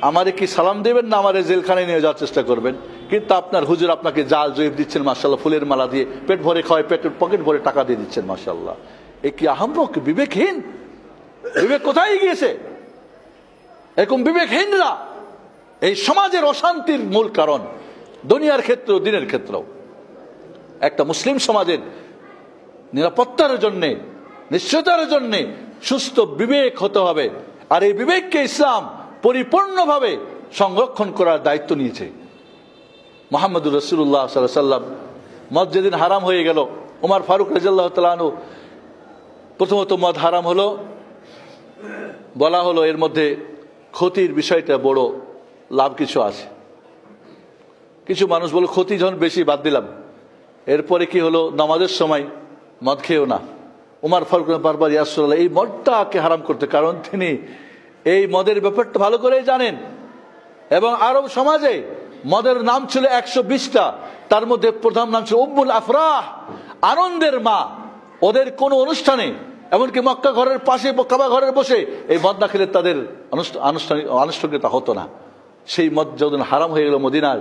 আমারে কি সালাম দেবেন না আমারে জেলখানায় নিয়ে যাওয়ার চেষ্টা করবেন? কিন্তু আপনার হুজুর আপনাকে জাল জয়ীব দিচ্ছেন মার্শাল্লাহ ফুলের মালা দিয়ে পেট ভরে খাওয়ায় পেটের পকেট ভরে টাকা দিয়ে দিচ্ছেন মার্শাল্লাহ এ কি আহম্মক? বিবেকহীন? বিবেক কোথায় গিয়েছে? এরকম বিবেকহীনরা? এই সমাজের অশান্তির মূল কারণ, দুনিয়ার ক্ষেত্রেও, দিনের ক্ষেত্রেও। একটা মুসলিম সমাজের নিরাপত্তার জন্যে, নিশ্চয়তার জন্যে সুস্থ বিবেক হতে হবে। আর এই বিবেককে ইসলাম পরিপূর্ণভাবে সংরক্ষণ করার দায়িত্ব নিয়েছে। মোহাম্মদুর রসুল্লাহ সাল্লাম মদ যেদিন হারাম হয়ে গেল। উমার ফারুক রাজাল্লাহ তালু প্রথমত মদ হারাম হলো, বলা হলো এর মধ্যে ক্ষতির বিষয়টা বড়, লাভ কিছু আছে। কিছু মানুষ বলো, ক্ষতি যখন বেশি, বাদ দিলাম। এরপরে কি হলো? নামাজের সময় মদ খেয়েও না। উমার ফারুক বারবার ইয়াসুল্লাহ এই মদটাকে হারাম করতে। কারণ তিনি এই মদের ব্যাপারটা ভালো করে জানেন। এবং আরব সমাজে মদের নাম ছিল একশো বিশটা। তার মধ্যে প্রধান নাম ছিল উম্মুল আফরাহ, আনন্দের মা। ওদের কোনো অনুষ্ঠানে, এমনকি মক্কা ঘরের পাশে, কাবা ঘরের বসে, এই মদ না খেলে তাদের আনুষ্ঠানিক, আনুষ্ঠানিকতা হতো না। সেই মদ যখন হারাম হয়ে গেল মদিনার,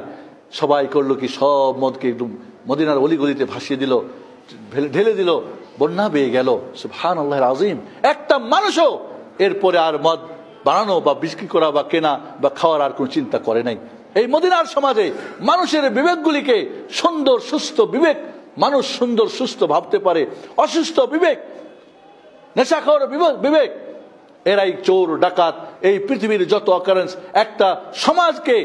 সবাই করল কি, সব মদকে একদম মদিনার অলিগলিতে ভাসিয়ে দিল, ঢেলে দিল, বন্যা বেয়ে গেল। সুহান আল্লাহর আজিম একটা মানুষও এরপরে আর মদ বানানো বা বিক্রি করা বা কেনা বা খাওয়ার আর কোনো চিন্তা করে নাই। এই মদিনার সমাজে মানুষের বিবেকগুলিকে সুন্দর, সুস্থ বিবেক, মানুষ সুন্দর, সুস্থ ভাবতে পারে। অসুস্থ বিবেক, নেশাখর বিবেক এরাই চোর, ডাকাত, এই পৃথিবীর যত অকারেন্স, একটা সমাজকে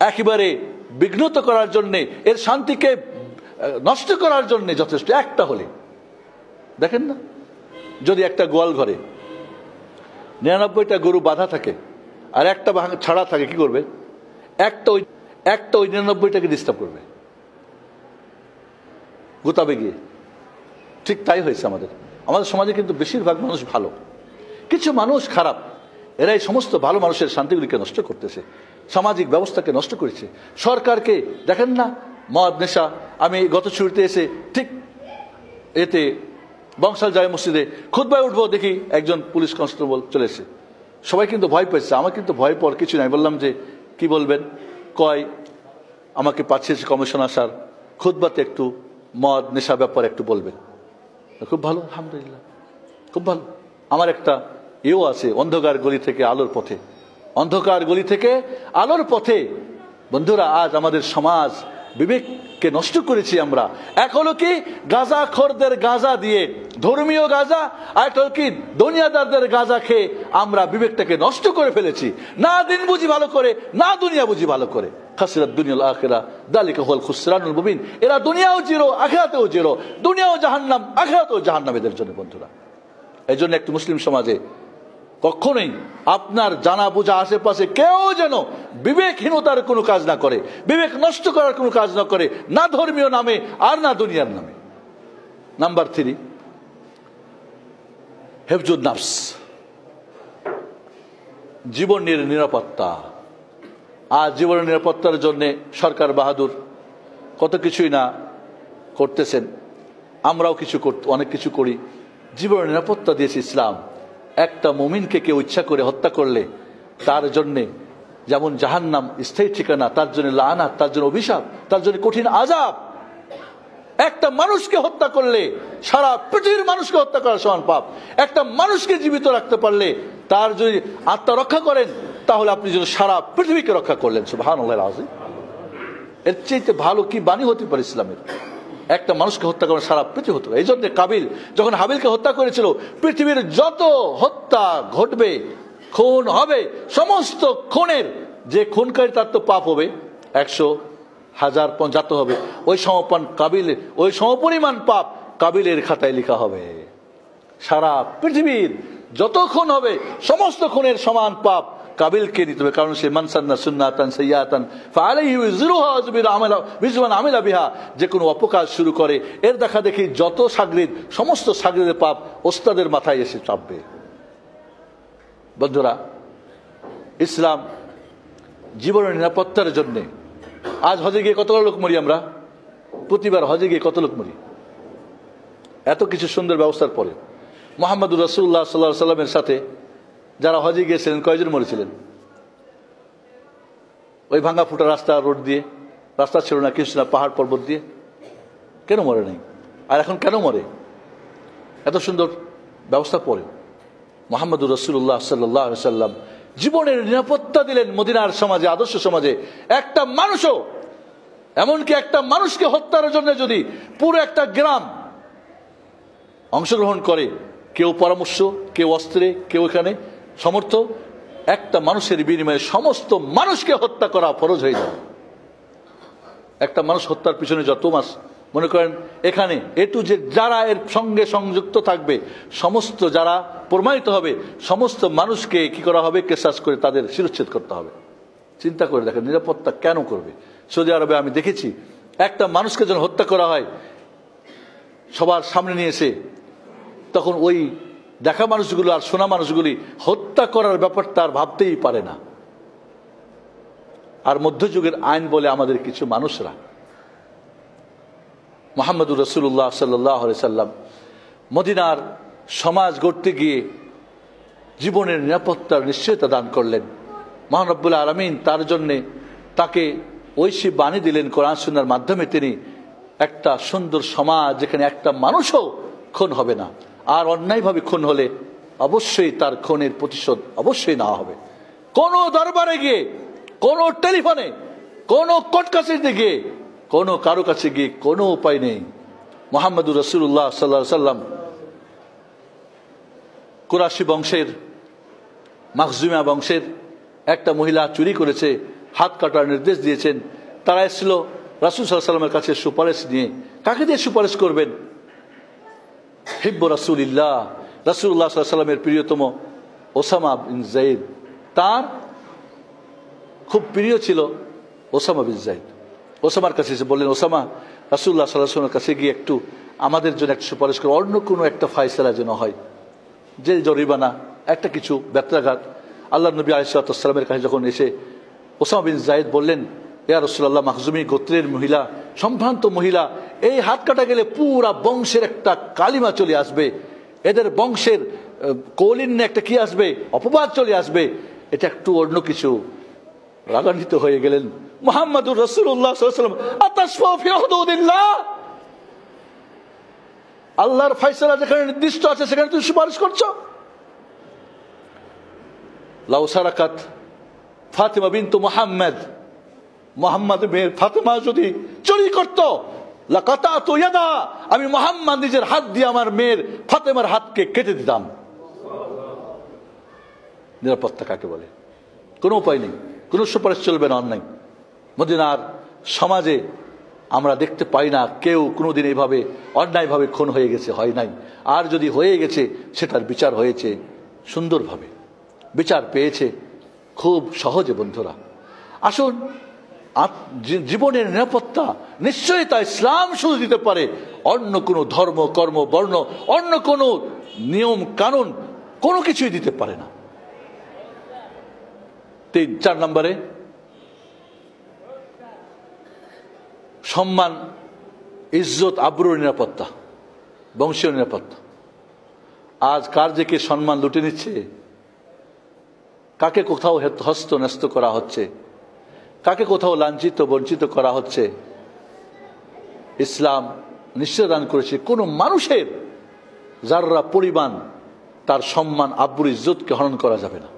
একেবারে বিঘ্নত করার জন্যে, এর শান্তিকে নষ্ট করার জন্যে যথেষ্ট। একটা হলে। দেখেন না? যদি একটা গোয়াল ঘরে নিরানব্বইটা গরু বাধা থাকে, আর একটা ছাড়া থাকে, কি করবে? একটা ওই একটা ওই নিরানব্বইটাকে ডিস্টার্ব করবে। গোতাবে গিয়ে। ঠিক তাই হয়েছে আমাদের। আমাদের সমাজে কিন্তু বেশিরভাগ মানুষ ভালো। কিছু মানুষ খারাপ। এরাই সমস্ত ভালো মানুষের শান্তিগুলিকে নষ্ট করতেছে। সামাজিক ব্যবস্থাকে নষ্ট করেছে। সরকারকে, দেখেন না, মদ, নেশা। আমি গত ছুটিতে এসে ঠিক এতে বংশাল যায় মসজিদে খুদ্ায় উঠবো দেখি একজন পুলিশ কনস্টেবল চলেছে সবাই কিন্তু ভয় পেয়েছে। আমার কিন্তু ভয় পর কিছু নাই। বললাম যে কি বলবেন? কয়, আমাকে পাঠিয়েছে কমিশন আসার খুদবাতে একটু মদ, নেশা ব্যাপার একটু বলবেন। খুব ভালো, আলহামদুলিল্লাহ। খুব ভালো। আমার একটা ইয়েও আছে, অন্ধকার গলি থেকে আলোর পথে। অন্ধকার গলি থেকে আলোর পথে। বন্ধুরা, আজ আমাদের সমাজ বিবেককে নষ্ট করেছি আমরা। এক হলো কি, গাজা খরদের গাজা দিয়ে, ধর্মীয় গাজা, আর হলো কি, দুনিয়াদারদের গাজা খেয়ে আমরা বিবেকটাকে নষ্ট করে ফেলেছি। না দিন বুঝি ভালো করে, না দুনিয়া বুঝি ভালো করে। খাসিরাত দুনিয়াল আখেরা, দালিকা হল খুসরানুল মুবিন। এরা দুনিয়াও জিরো, আখেরাতেও জিরো। দুনিয়াও জাহান্নাম, আখেরাতেও জাহান্নাম এদের জন্য বন্ধুরা। এই জন্য একটি মুসলিম সমাজে কখনোই আপনার জানা বোঝা আশেপাশে কেউ যেন বিবেকহীনতার কোনো কাজ না করে, বিবেক নষ্ট করার কোনো কাজ না করে, না ধর্মীয় নামে আর না দুনিয়ার নামে। নাম্বার থ্রি, হেফজুদ নাফস, জীবনের নিরাপত্তা। আর জীবনের নিরাপত্তার জন্য সরকার বাহাদুর কত কিছুই না করতেছেন, আমরাও কিছু অনেক কিছু করি। জীবনের নিরাপত্তা দিয়েছে ইসলাম। একটা মুমিনকে কেউ ইচ্ছা করে হত্যা করলে তার জন্যে যেমন জাহান্নাম স্থায়ী ঠিকানা, তার জন্য লানা তার জন্য অভিশাপ, তার জন্য কঠিন আজাব একটা মানুষকে হত্যা করলে সারা পৃথিবীর মানুষকে হত্যা করার সমান পাপ। একটা মানুষকে জীবিত রাখতে পারলে তার যদি আত্মা রক্ষা করেন, তাহলে আপনি যদি সারা পৃথিবীকে রক্ষা করলেন আজিম এর চাইতে ভালো কি বাণী হতে পারে ইসলামের? একটা মানুষকে হত্যা করে সারা পৃথিবী হতো এই জন্য কাবিল যখন হাবিলকে হত্যা করেছিল, পৃথিবীর যত হত্যা ঘটবে, খুন হবে, সমস্ত খুনের, যে খুনকারী তার তো পাপ হবে, একশো হাজার পঞ্চাত্ত হবে। ওই সমপান কাবিল, ওই সমপরিমাণ পাপ কাবিলের খাতায় লেখা হবে। সারা পৃথিবীর যত খুন হবে, সমস্ত খুনের সমান পাপ কাবিলকে দিতে হবে? কারণ সে মানসান্না সুন্নাতান সৈয়াতান আমিলা বিহা। যে কোনো অপকাজ শুরু করে। এর দেখা দেখি যত সাগরিদ, সমস্ত সাগরিদের পাপ ওস্তাদের মাথায় এসে চাপবে। বন্ধুরা, ইসলাম জীবনের নিরাপত্তার জন্যে। আজ হজে গিয়ে কত লোক মরি আমরা? প্রতিবার হজে গিয়ে কত লোক মরি? এত কিছু সুন্দর ব্যবস্থার পরে। মোহাম্মদুর রসুল্লাহ সাল্লাহ সাল্লামের সাথে যারা হজে গিয়েছিলেন, কয়জন মরেছিলেন? ওই ভাঙ্গা ফুটা রাস্তা রোড দিয়ে? রাস্তা ছিল না, কিছু না, পাহাড় পর্বত দিয়ে? কেন মরে নাই? আর এখন কেন মরে? এত সুন্দর ব্যবস্থা পরে। মোহাম্মদুর রসুল্লাহ সাল্লাহ সাল্লাম জীবনের নিরাপত্তা দিলেন মদিনার সমাজে, আদর্শ সমাজে। একটা মানুষও, এমনকি একটা মানুষকে হত্যার জন্য যদি পুরো একটা গ্রাম অংশগ্রহণ করে, কেউ পরামর্শ, কেউ অস্ত্রে, কেউ এখানে সমর্থ একটা মানুষের বিনিময়ে সমস্ত মানুষকে হত্যা করা ফরজ হয়ে যায় একটা মানুষ হত্যার পিছনে যত মাস, মনে করেন, এখানে এটু যে যারা এর সঙ্গে সংযুক্ত থাকবে, সমস্ত যারা প্রমাণিত হবে, সমস্ত মানুষকে কি করা হবে, কেসাস করে তাদের শিরচ্ছেদ করতে হবে। চিন্তা করে দেখেন, নিরাপত্তা কেন করবে? সৌদি আরবে আমি দেখেছি, একটা মানুষকে যখন হত্যা করা হয়, সবার সামনে নিয়ে এসে, তখন ওই দেখা মানুষগুলো আর শোনা মানুষগুলি হত্যা করার ব্যাপারটা আর ভাবতেই পারে না। আর মধ্যযুগের আইন বলে আমাদের কিছু মানুষরা। মোহাম্মদুর রসুল্লাহ সাল্লাহ সাল্লাম মদিনার সমাজ গড়তে গিয়ে জীবনের নিরাপত্তার নিশ্চয়তা দান করলেন। মহানব্বুল্লাহ আলমিন তার জন্যে তাকে ঐশী বাণী দিলেন কোরআন সুন্নার মাধ্যমে। তিনি একটা সুন্দর সমাজ যেখানে একটা মানুষও খুন হবে না। আর অন্যায়ভাবে খুন হলে অবশ্যই তার খুনের প্রতিশোধ অবশ্যই নেওয়া হবে। কোন দরবারে গিয়ে, কোন টেলিফোনে, কোন কোর্ট কাছে গিয়ে, কোনো কারও কাছে গিয়ে কোনো উপায় নেই। মোহাম্মদুর রসুল্লাহ সাল্লা সাল্লাম কুরাশি বংশের মাকজুমিয়া বংশের একটা মহিলা চুরি করেছে, হাত কাটার নির্দেশ দিয়েছেন। তারা এসেছিল রাসুল সাল্লাহ সাল্লামের কাছে সুপারিশ নিয়ে। কাকে দিয়ে সুপারিশ করবেন? হিব্ব রাসুলিল্লাহ রাসুল্লাহ সাল্লামের প্রিয়তম ওসামা বিন জাইদ তার খুব প্রিয় ছিল ওসামা বিন জাইদ ওসামার কাছে এসে বললেন, ওসামা রাসুল্লাহ সাল্লাহামের কাছে গিয়ে একটু আমাদের জন্য একটা সুপারিশ করে। অন্য কোনো একটা ফাইসলা যেন হয়। যে জরিবানা একটা কিছু ব্যত্রাঘাত আল্লাহ নবী আলিসাল্লামের কাছে যখন এসে ওসামা বিন জাইদ বললেন, ইয়া রসুল্লাহ মাহজুমি গোত্রের মহিলা সম্ভ্রান্ত মহিলা, এই হাত কাটা গেলে পুরা বংশের একটা কালিমা চলে আসবে। এদের বংশের কৌলিন্য একটা কি আসবে? অপবাদ চলে আসবে। এটা একটু অন্য কিছু। রাগান্বিত হয়ে গেলেন মোহাম্মদুর রসুল্লাহ আল্লাহর ফাইসলা যেখানে নির্দিষ্ট আছে, সেখানে তুমি সুপারিশ করছ। লাউসারাকাত ফাতিমা বিন্তু মোহাম্মদ মোহাম্মদ মেয়ের ফাতেমা যদি চুরি করত আমি মোহাম্মদ নিজের হাত দিয়ে আমার মেয়ের ফাতেমার হাতকে কেটে দিতাম। নিরাপত্তা কাকে বলে? কোনো উপায় নেই। কোনো সুপারিশ চলবে না অন্যায়। মদিনার সমাজে আমরা দেখতে পাই না কেউ কোনোদিন এইভাবে অন্যায়ভাবে খুন হয়ে গেছে, হয় নাই। আর যদি হয়ে গেছে, সেটার বিচার হয়েছে সুন্দরভাবে। বিচার পেয়েছে খুব সহজে বন্ধুরা। আসুন জীবনের নিরাপত্তা নিশ্চয়ই তা ইসলাম শুধু দিতে পারে। অন্য কোনো ধর্ম, কর্ম, বর্ণ, অন্য কোনো নিয়ম, কানুন কোনো কিছুই দিতে পারে না। তিন, চার নম্বরে, সম্মান, ইজ্জত, আব্রুর নিরাপত্তা, বংশীয় নিরাপত্তা। আজ কার যে কে সম্মান লুটে নিচ্ছে? কাকে কোথাও হস্ত ন্যস্ত করা হচ্ছে? কাকে কোথাও লাঞ্ছিত, বঞ্চিত করা হচ্ছে? ইসলাম নিশ্চয় দান করেছে কোনো মানুষের যাররা পরিমাণ, তার সম্মান আব্রুর ইজ্জতকে হরণ করা যাবে না।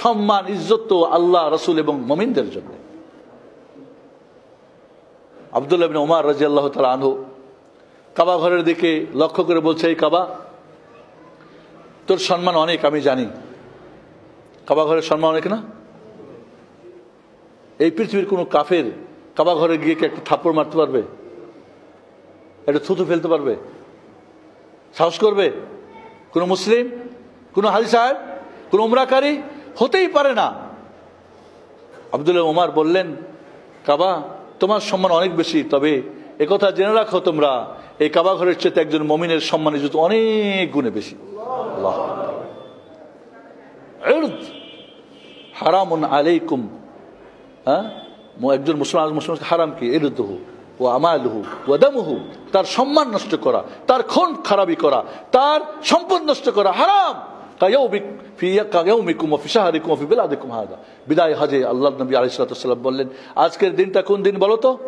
সম্মান, ইজ্জত তো আল্লাহ, রসুল এবং মমিনদের জন্য। আবদুল্লাহ ওমর রাজিয়াল্লাহ তালা আনহু কাবা ঘরের দিকে লক্ষ্য করে বলছে, এই কাবা তোর সম্মান অনেক, আমি জানি। কাবা ঘরের সম্মান অনেক না? এই পৃথিবীর কোনো কাফের কাবা ঘরে গিয়ে কি একটা থাপ্পড় মারতে পারবে? একটা থুতু ফেলতে পারবে? সাহস করবে? কোনো মুসলিম? কোনো হাজি সাহেব? কোনো উমরাকারী? হতেই পারে না। আবদুল্লাহ উমার বললেন, কাবা, তোমার সম্মান অনেক বেশি, তবে একথা জেনে রাখো তোমরা, এই কাবা ঘরের চেয়ে একজন মমিনের সম্মান ইজ্জত অনেক গুণে বেশি। আল্লাহ। হারামুন আলাইকুম। হ্যাঁ? একজন মুসলমান মুসলমান হারাম কি? এরুদহু ও আমালহু ও দামুহু। তার সম্মান নষ্ট করা, তার খুন খারাপি করা, তার সম্পদ নষ্ট করা হারাম। বিদায় হজে আল্লাহ নবী ওয়াসাল্লাম বললেন, আজকের দিনটা কোন দিন বলো তো?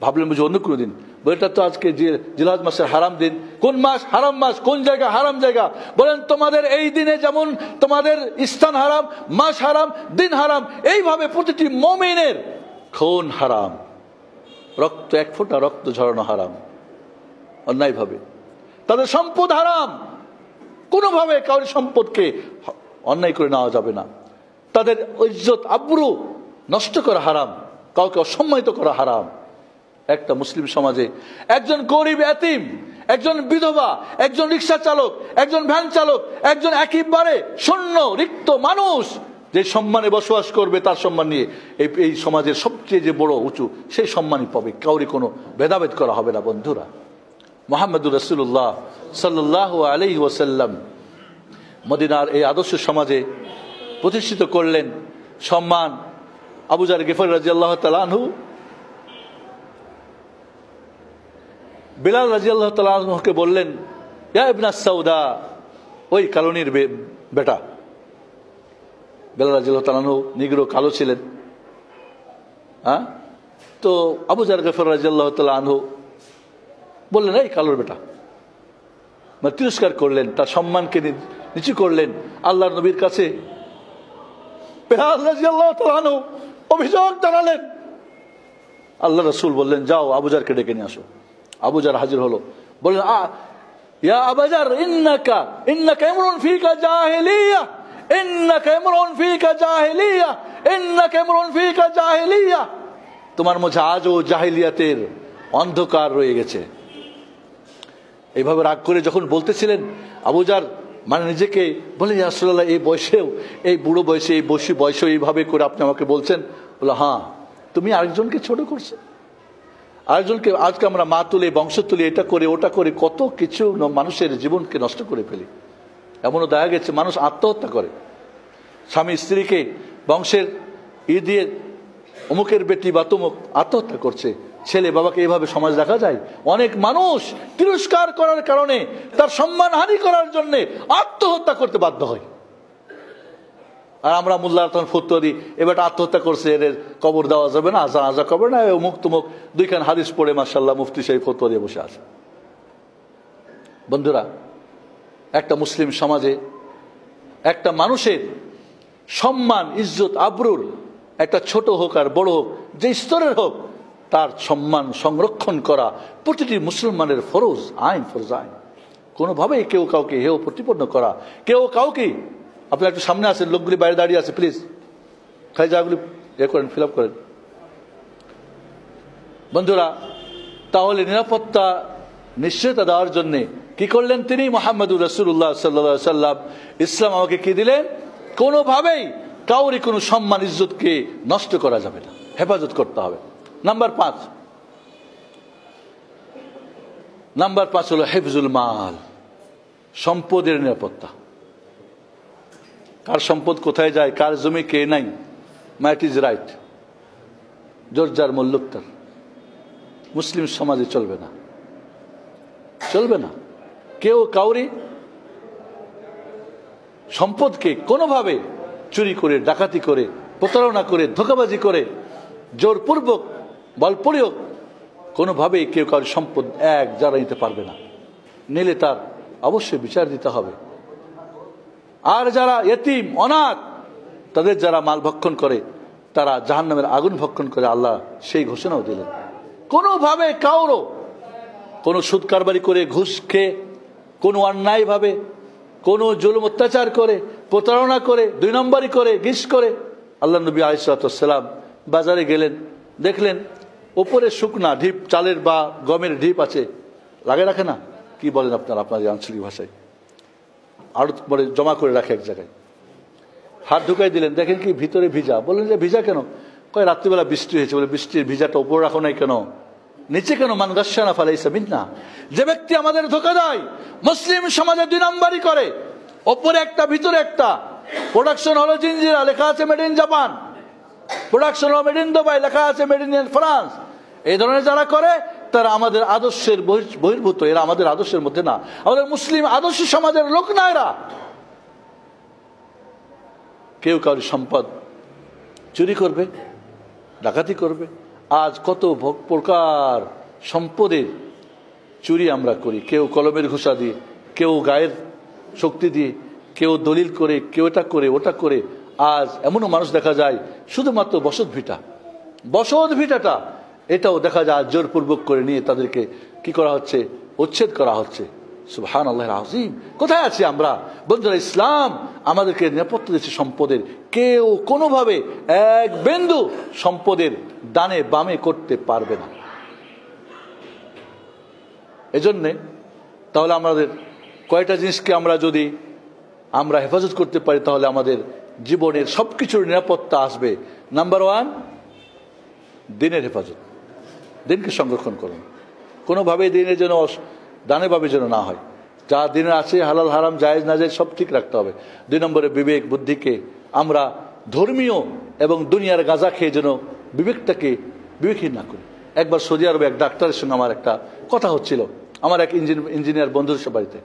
ভাবলেন, বুঝি অন্য কোনো দিন। বইটা তো আজকে যে জিলাদ মাসের হারাম দিন। কোন মাস? হারাম মাস। কোন জায়গা? হারাম জায়গা। বলেন, তোমাদের এই দিনে যেমন তোমাদের স্থান হারাম, মাস হারাম, দিন হারাম, এইভাবে প্রতিটি মমিনের খুন হারাম। রক্ত এক ফোঁটা, রক্ত ঝরানো হারাম। অন্যায়ভাবে। তাদের সম্পদ হারাম। কোনোভাবে কারোর সম্পদকে অন্যায় করে নেওয়া যাবে না। তাদের ইজ্জত, আব্রু নষ্ট করা হারাম। কাউকে অসম্মানিত করা হারাম। একটা মুসলিম সমাজে। একজন গরিব এতিম, একজন বিধবা, একজন রিক্সা চালক, একজন ভ্যান চালক, একজন একেবারে শূন্য রিক্ত মানুষ, যে সম্মানে বসবাস করবে তার সম্মান নিয়ে এই এই সমাজের সবচেয়ে যে বড় উঁচু, সেই সম্মানই পাবে। কাউরি কোনো ভেদাভেদ করা হবে না, বন্ধুরা। মোহাম্মদুর রসুল্লাহ সাল্লাহ আলি ওসাল্লাম মদিনার এই আদর্শ সমাজে প্রতিষ্ঠিত করলেন সম্মান। আবুজার গেফর রাজি আল্লাহ বিলাল রাজি আল্লাহ তালাহকে বললেন, ইয়া ইবনা সৌদা ওই কালনির বেটা। বেলাল রাজি আল্লাহ নিগ্র কালো ছিলেন। হ্যাঁ? তো আবু জার গফর রাজি আল্লাহ তালাহু বললেন, এই কালোর বেটা। মানে তিরস্কার করলেন, তার সম্মানকে নিচু করলেন আল্লাহর নবীর কাছে। অভিযোগ জানালেন। আল্লাহ রসুল বললেন, যাও আবুজারকে ডেকে নিয়ে আসো। আবুজার হাজির হলো। বললেন ইয়া আবাজার ইন্নাকা ইন্নাকা ইমরুন ফিকা জাহিলিয়া, ইন্নাকা ইমরুন ফিকা জাহিলিয়া, ইন্নাকা ইমরুন ফিকা জাহিলিয়া। তোমার মধ্যে আজও জাহিলিয়াতের অন্ধকার রয়ে গেছে। এইভাবে রাগ করে যখন বলতেছিলেন আবুজার মানে নিজেকে বলে আসলে এই বয়সেও, এই বুড়ো বয়সে, এই বসি বয়সেও এইভাবে করে আপনি আমাকে বলছেন? বলে হ্যাঁ তুমি আরেকজনকে ছোট করছে। আরেকজনকে আজকে আমরা মা তুলে, বংশ তুলে, এটা করে, ওটা করে, কত কিছু মানুষের জীবনকে নষ্ট করে ফেলি। এমনও দেখা গেছে, মানুষ আত্মহত্যা করে। স্বামী স্ত্রীকে বংশের ই দিয়ে অমুকের বেটি বা তমুক আত্মহত্যা করছে। ছেলে বাবাকে এইভাবে সমাজ দেখা যায়? অনেক মানুষ তিরস্কার করার কারণে, তার সম্মান হানি করার জন্য আত্মহত্যা করতে বাধ্য হয়। আর আমরা মোল্লা তখন ফতুয়া দিই। এবার আত্মহত্যা করছে এর কবর দেওয়া যাবে না আজা আজা কবর না অমুক তুমুক। দুইখান হাদিস পড়ে মার্শাল্লাহ মুফতি সেই ফতুয়া দিয়ে বসে আছে। বন্ধুরা, একটা মুসলিম সমাজে একটা মানুষের সম্মান, ইজ্জত, আবরুর একটা ছোট হোক আর বড় হোক, যে স্তরের হোক, তার সম্মান সংরক্ষণ করা প্রতিটি মুসলমানের ফরজ, আইন ফরজ আইন। কোনোভাবেই কেউ কাউকে হেও প্রতিপন্ন করা, কেউ কাউকে আপনি একটু সামনে আসেন, লোকগুলি বাইরে দাঁড়িয়ে আছে প্লিজ খালি জায়গাগুলি ইয়ে করেন ফিল করেন। বন্ধুরা, তাহলে নিরাপত্তা নিশ্চয়তা দেওয়ার জন্য কি করলেন তিনি? মোহাম্মদুর রসুল্লাহ সাল্লা সাল্লাম ইসলাম আমাকে কি দিলেন? কোনোভাবেই কাউরি কোনো সম্মান, ইজ্জতকে নষ্ট করা যাবে না, হেফাজত করতে হবে। নাম্বার পাঁচ। নাম্বার পাঁচ হলো হেফজুল মাল, সম্পদের নিরাপত্তা। কার সম্পদ কোথায় যায়, কার জমি কে নাই, ম্যাট ইজ রাইট। জোরজার মল্লুক্তার মুসলিম সমাজে চলবে না। চলবে না। কেউ কাউরি সম্পদকে কোনোভাবে চুরি করে, ডাকাতি করে, প্রতারণা করে, ধোকাবাজি করে, জোরপূর্বক বল প্রয়োগ কোনোভাবেই কেউ কারোর সম্পদ এক যারা নিতে পারবে না। নিলে তার অবশ্যই বিচার দিতে হবে। আর যারা এতিম, অনাথ, তাদের যারা মাল ভক্ষণ করে, তারা জাহান নামের আগুন ভক্ষণ করে আল্লাহ সেই ঘোষণাও দিলেন। কোনোভাবে, কাউরও কোনো সুদ কারবারি করে ঘুষ খেয়ে, কোনো অন্যায়ভাবে কোনো জুলুম অত্যাচার করে, প্রতারণা করে, দুই নম্বরই করে গিস করে, আল্লাহ নবী আলিসাল্লাম বাজারে গেলেন, দেখলেন ওপরে শুকনা ঢিপ, চালের বা গমের ঢিপ আছে। লাগে রাখে না? কি বলেন আপনার আপনার আঞ্চলিক ভাষায়? আরও পরে জমা করে রাখে এক জায়গায়। হাত ঢুকাই দিলেন, দেখেন কি ভিতরে ভিজা। বললেন যে, ভিজা কেন? কয়, রাত্রিবেলা বৃষ্টি হয়েছে। বলে, বৃষ্টির ভিজাটা উপর রাখো নাই কেন? নিচে কেন? মান গাছানা ফালাইসা না যে ব্যক্তি আমাদের ধোকা দেয়, মুসলিম সমাজে দুই নম্বরই করে। ওপরে একটা, ভিতরে একটা। প্রোডাকশন হলো জিঞ্জিরা লেখা আছে মেড ইন জাপান প্রোডাকশন হলো মেড ইন দুবাই লেখা আছে মেড ইন ফ্রান্স এই ধরনের যারা করে তারা আমাদের আদর্শের বহির্ভূত, এরা আমাদের আদর্শের মধ্যে না। আমাদের মুসলিম আদর্শ সমাজের লোক না এরা। কেউ কারোর সম্পদ চুরি করবে, ডাকাতি করবে। আজ কত প্রকার সম্পদের চুরি আমরা করি। কেউ কলমের ঘুষা দিয়ে, কেউ গায়ের শক্তি দিয়ে, কেউ দলিল করে, কেউ এটা করে, ওটা করে। আজ এমনও মানুষ দেখা যায়, শুধুমাত্র বসত ভিটা। বসত ভিটাটা এটাও দেখা যায় জোরপূর্বক করে নিয়ে তাদেরকে কি করা হচ্ছে? উচ্ছেদ করা হচ্ছে। সুবহান আল্লাহ আজিম কোথায় আছি আমরা? বন্ধুরা, ইসলাম আমাদেরকে নিরাপত্তা দিচ্ছে সম্পদের। কেউ কোনোভাবে এক বিন্দু সম্পদের দানে, বামে করতে পারবে না। এজন্যে তাহলে আমাদের কয়টা জিনিসকে আমরা যদি আমরা হেফাজত করতে পারি, তাহলে আমাদের জীবনের সব কিছুর নিরাপত্তা আসবে। নাম্বার ওয়ান, দিনের হেফাজত। দিনকে সংরক্ষণ করুন। কোনোভাবেই দিনের জন্য ডানে যেন না হয়। যা দিনে আছে, হালাল, হারাম, জায়েজ না যায় সব ঠিক রাখতে হবে। দুই নম্বরে বিবেক, বুদ্ধিকে আমরা ধর্মীয় এবং দুনিয়ার গাঁজা খেয়ে যেন বিবেকটাকে বিবেকহীন না করি। একবার সৌদি আরবে এক ডাক্তারের সঙ্গে আমার একটা কথা হচ্ছিল। আমার এক ইঞ্জিন ইঞ্জিনিয়ার বন্ধুর বাড়িতে।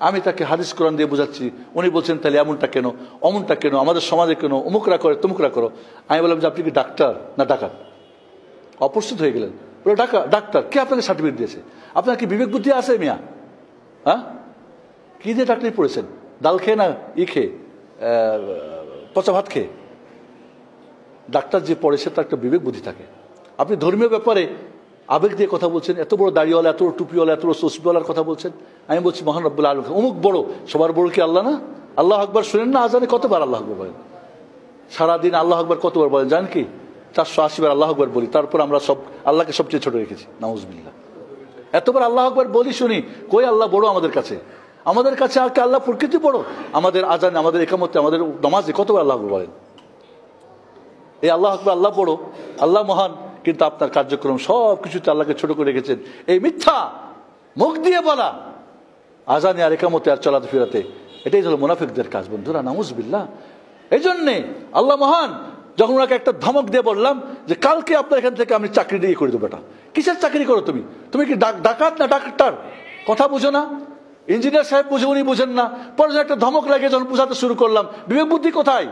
আমি তাকে হাদিস কোরআন দিয়ে বোঝাচ্ছি। উনি বলছেন, তাহলে এমনটা কেন? অমনটা কেন? আমাদের সমাজে কেন? অমুকরা করে, তুমুকরা করো। আমি বললাম যে, আপনি কি ডাক্তার না ডাকাত? অপ্রস্তুত হয়ে গেলেন। বলে, ডাক্তার কে আপনাকে সার্টিফিকেট দিয়েছে? আপনার কি বিবেক বুদ্ধি আছে মিয়া? হ্যাঁ? কি দিয়ে ডাক্তারি পড়েছেন? ডাল খেয়ে না ই খেয়ে? পচা ভাত খেয়ে? ডাক্তার যে পড়ে, সে তার একটা বিবেক বুদ্ধি থাকে। আপনি ধর্মীয় ব্যাপারে আবেগ দিয়ে কথা বলছেন, এত বড় দাড়িওয়ালা, এত বড় টুপিওয়ালা, এত বড় সসবিওয়ালার কথা বলছেন, আমি বলছি, মহান রব্বুল আলম অমুক বড়, সবার বড় কি আল্লাহ না? আল্লাহ আকবর শুনেন না? আজানে কতবার আল্লাহ আকবর বলেন? সারাদিন আল্লাহ আকবর কতবার বলেন? জানেন কি? চারশো আশি বার আল্লাহ আকবর বলি, তারপর আমরা সব, আল্লাহকে সবচেয়ে ছোট রেখেছি। নাউজবিল্লা এতবার আল্লাহ আকবর বলি শুনি, কই আল্লাহ বড় আমাদের কাছে? আমাদের কাছে আর আল্লাহ প্রকৃতি বড়? আমাদের আজান, আমাদের একামতে, আমাদের নমাজে কতবার আল্লাহ আকবর বলেন? এই আল্লাহ আকবর আল্লাহ বড়, আল্লাহ মহান, কিন্তু আপনার কার্যক্রম সব কিছুতে আল্লাহকে ছোট করে রেখেছেন। এই মিথ্যা, মুখ দিয়ে বলা। আজানে আর একামতে আর চলাতে ফিরাতে। এটাই হলো মুনাফিকদের কাজ, বন্ধুরা নামুজবিল্লা এই জন্যে আল্লাহ মহান যখন ওনাকে একটা ধমক দিয়ে বললাম যে, কালকে আপনার এখান থেকে আমি চাকরি দিয়ে করে দেবো এটা। কিসের চাকরি করো তুমি? তুমি কি ডাকাত না ডাক্তার? কথা বুঝো না। ইঞ্জিনিয়ার সাহেব বুঝে উনি বুঝেন না। পরে একটা ধমক লাগে যখন বুঝাতে শুরু করলাম, বিবেক বুদ্ধি কোথায়?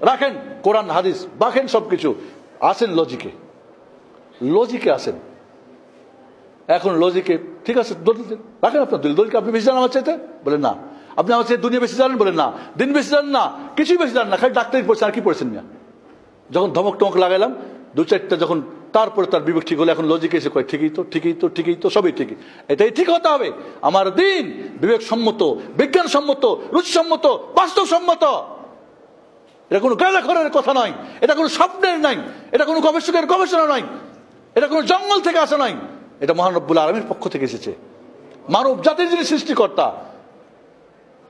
রাখেন, কোরআন, হাদিস, বাখেন সবকিছু। আসেন লজিকে লজিকে আসেন। এখন লজিকে ঠিক আছে রাখেন আপনার দলিল, দলিলকে আপনি বেশি জান আমার চাইতে? বলে না। আপনি আমার চেয়ে দুনিয়া বেশি জানেন? বলেন না। দিন বেশি জানেন? না, কিছুই বেশি জানেন না, খালি ডাক্তারি পড়ছেন, আর কি পড়ছেন মিয়া? যখন ধমক টমক লাগাইলাম দু চারটা যখন তারপরে তার বিবেক ঠিক হলো, এখন লজিক এসে কয়, ঠিকই তো ঠিকই তো ঠিকই তো, সবই ঠিকই। এটাই ঠিক হতে হবে। আমার দিন বিবেক সম্মত বিজ্ঞান সম্মত রুচিসম্মত বাস্তব সম্মত এটা কোনো গাঁজাখরের কথা নয়। এটা কোনো স্বপ্নের নাই। এটা কোনো গবেষকের গবেষণা নয়। এটা কোনো জঙ্গল থেকে আসা নয়। এটা মহানব্বুল আলমীর পক্ষ থেকে এসেছে। মানব জাতির যিনি সৃষ্টিকর্তা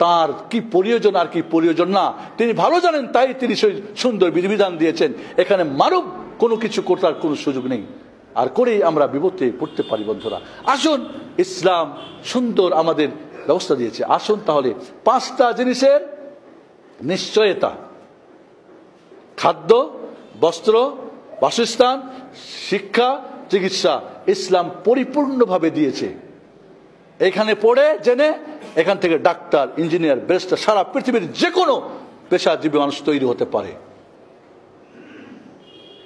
তার কি প্রয়োজন আর কি প্রয়োজন না। তিনি ভালো জানেন, তাই তিনি সেই সুন্দর বিধিবিধান দিয়েছেন। এখানে মানব কোনো কিছু করার কোনো সুযোগ নেই। আর করেই আমরা বিপদে পড়তে পারি, বন্ধুরা। আসুন, ইসলাম সুন্দর আমাদের ব্যবস্থা দিয়েছে। আসুন তাহলে পাঁচটা জিনিসের নিশ্চয়তা। খাদ্য, বস্ত্র, বাসস্থান, শিক্ষা, চিকিৎসা। ইসলাম পরিপূর্ণভাবে দিয়েছে। এখানে পড়ে, জেনে এখান থেকে ডাক্তার, ইঞ্জিনিয়ার, ব্যারিস্টার, সারা পৃথিবীর যে কোনো পেশাজীবী মানুষ তৈরি হতে পারে।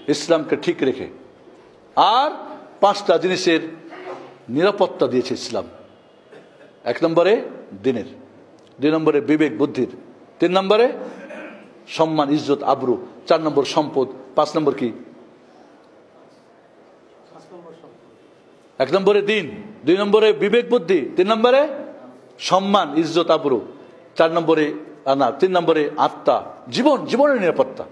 ইসলামকে ঠিক রেখে। আর পাঁচটা জিনিসের নিরাপত্তা দিয়েছে ইসলাম। এক নম্বরে দিনের, দুই নম্বরে বিবেক বুদ্ধির, তিন নম্বরে সম্মান, ইজ্জত, আবরু, চার নম্বর সম্পদ, পাঁচ নম্বর কি? এক নম্বরে দিন, দুই নম্বরে বিবেক বুদ্ধি, তিন নম্বরে সম্মান, ইজ্জত, আবরু। চার নম্বরে না তিন নম্বরে আত্মা। জীবন, জীবনের নিরাপত্তা।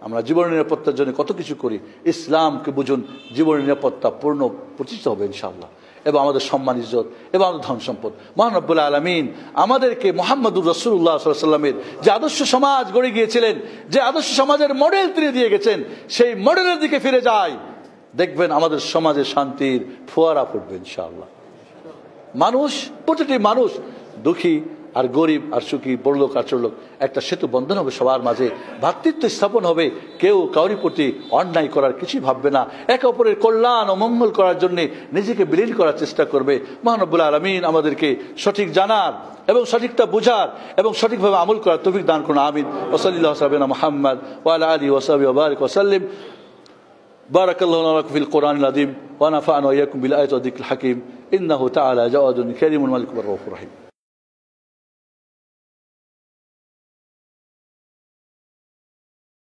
আমরা জীবনের নিরাপত্তার জন্য কত কিছু করি। ইসলামকে বুঝুন, জীবনের নিরাপত্তা পূর্ণ প্রতিষ্ঠিত হবে, ইনশাআল্লাহ। এবং আমাদের সম্মান, ইজ্জত এবং আমাদের ধন সম্পদ। মহানব্বুল্লাহ আলমিন আমাদেরকে মোহাম্মদুর রসুল্লাহ সাল্লামের যে আদর্শ সমাজ গড়ে গিয়েছিলেন, যে আদর্শ সমাজের মডেল তিনি দিয়ে গেছেন, সেই মডেলের দিকে ফিরে যায়। দেখবেন আমাদের সমাজে শান্তির ফোয়ারা পড়বে ইনশাআল্লাহ। মানুষ, প্রতিটি মানুষ দুঃখী আর গরিব আর সুখী বড়লোক আর চোরলোক একটা সেতু বন্ধন হবে সবার মাঝে ভ্রাতৃত্ব স্থাপন হবে। কেউ কাউরি প্রতি অন্যায় করার কিছুই ভাববে না। একে অপরের কল্যাণ ও মঙ্গল করার জন্যে নিজেকে বিলীন করার চেষ্টা করবে। মহানবুল্লাহ আলমিন আমাদেরকে সঠিক জানার এবং সঠিকটা বুঝার এবং সঠিকভাবে আমল করার তফিক দান করুন। আমিন। ওসলিল্লাহ সাবিনা মোহাম্মদ ওয়ালা আলী ওসাবি ওবারক ওসাল্লিম بارك الله لنا ولكم في القرآن العظيم ونفعنا وإياكم بالآية والذكر الحكيم. إنه تعالى جواد كريم ملك الرؤوف الرحيم.